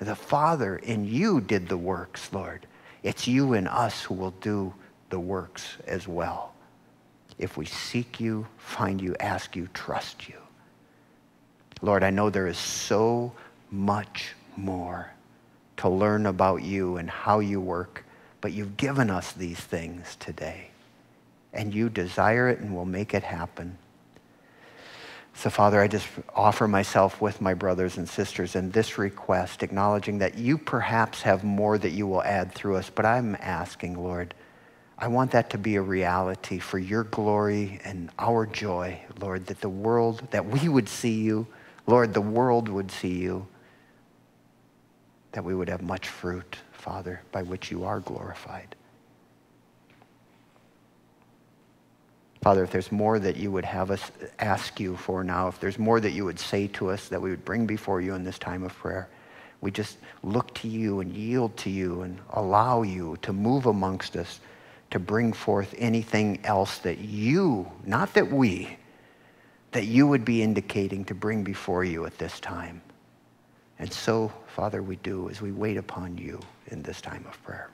The Father in you did the works, Lord. It's you and us who will do the works as well. If we seek you, find you, ask you, trust you. Lord, I know there is so much more to learn about you and how you work, but you've given us these things today. And you desire it and will make it happen. So, Father, I just offer myself with my brothers and sisters in this request, acknowledging that you perhaps have more that you will add through us, but I'm asking, Lord, I want that to be a reality for your glory and our joy, Lord, that the world, that we would see you, Lord, the world would see you, that we would have much fruit, Father, by which you are glorified. Father, if there's more that you would have us ask you for now, if there's more that you would say to us that we would bring before you in this time of prayer, we just look to you and yield to you and allow you to move amongst us to bring forth anything else that you, not that we, that you would be indicating to bring before you at this time. And so, Father, we do as we wait upon you in this time of prayer.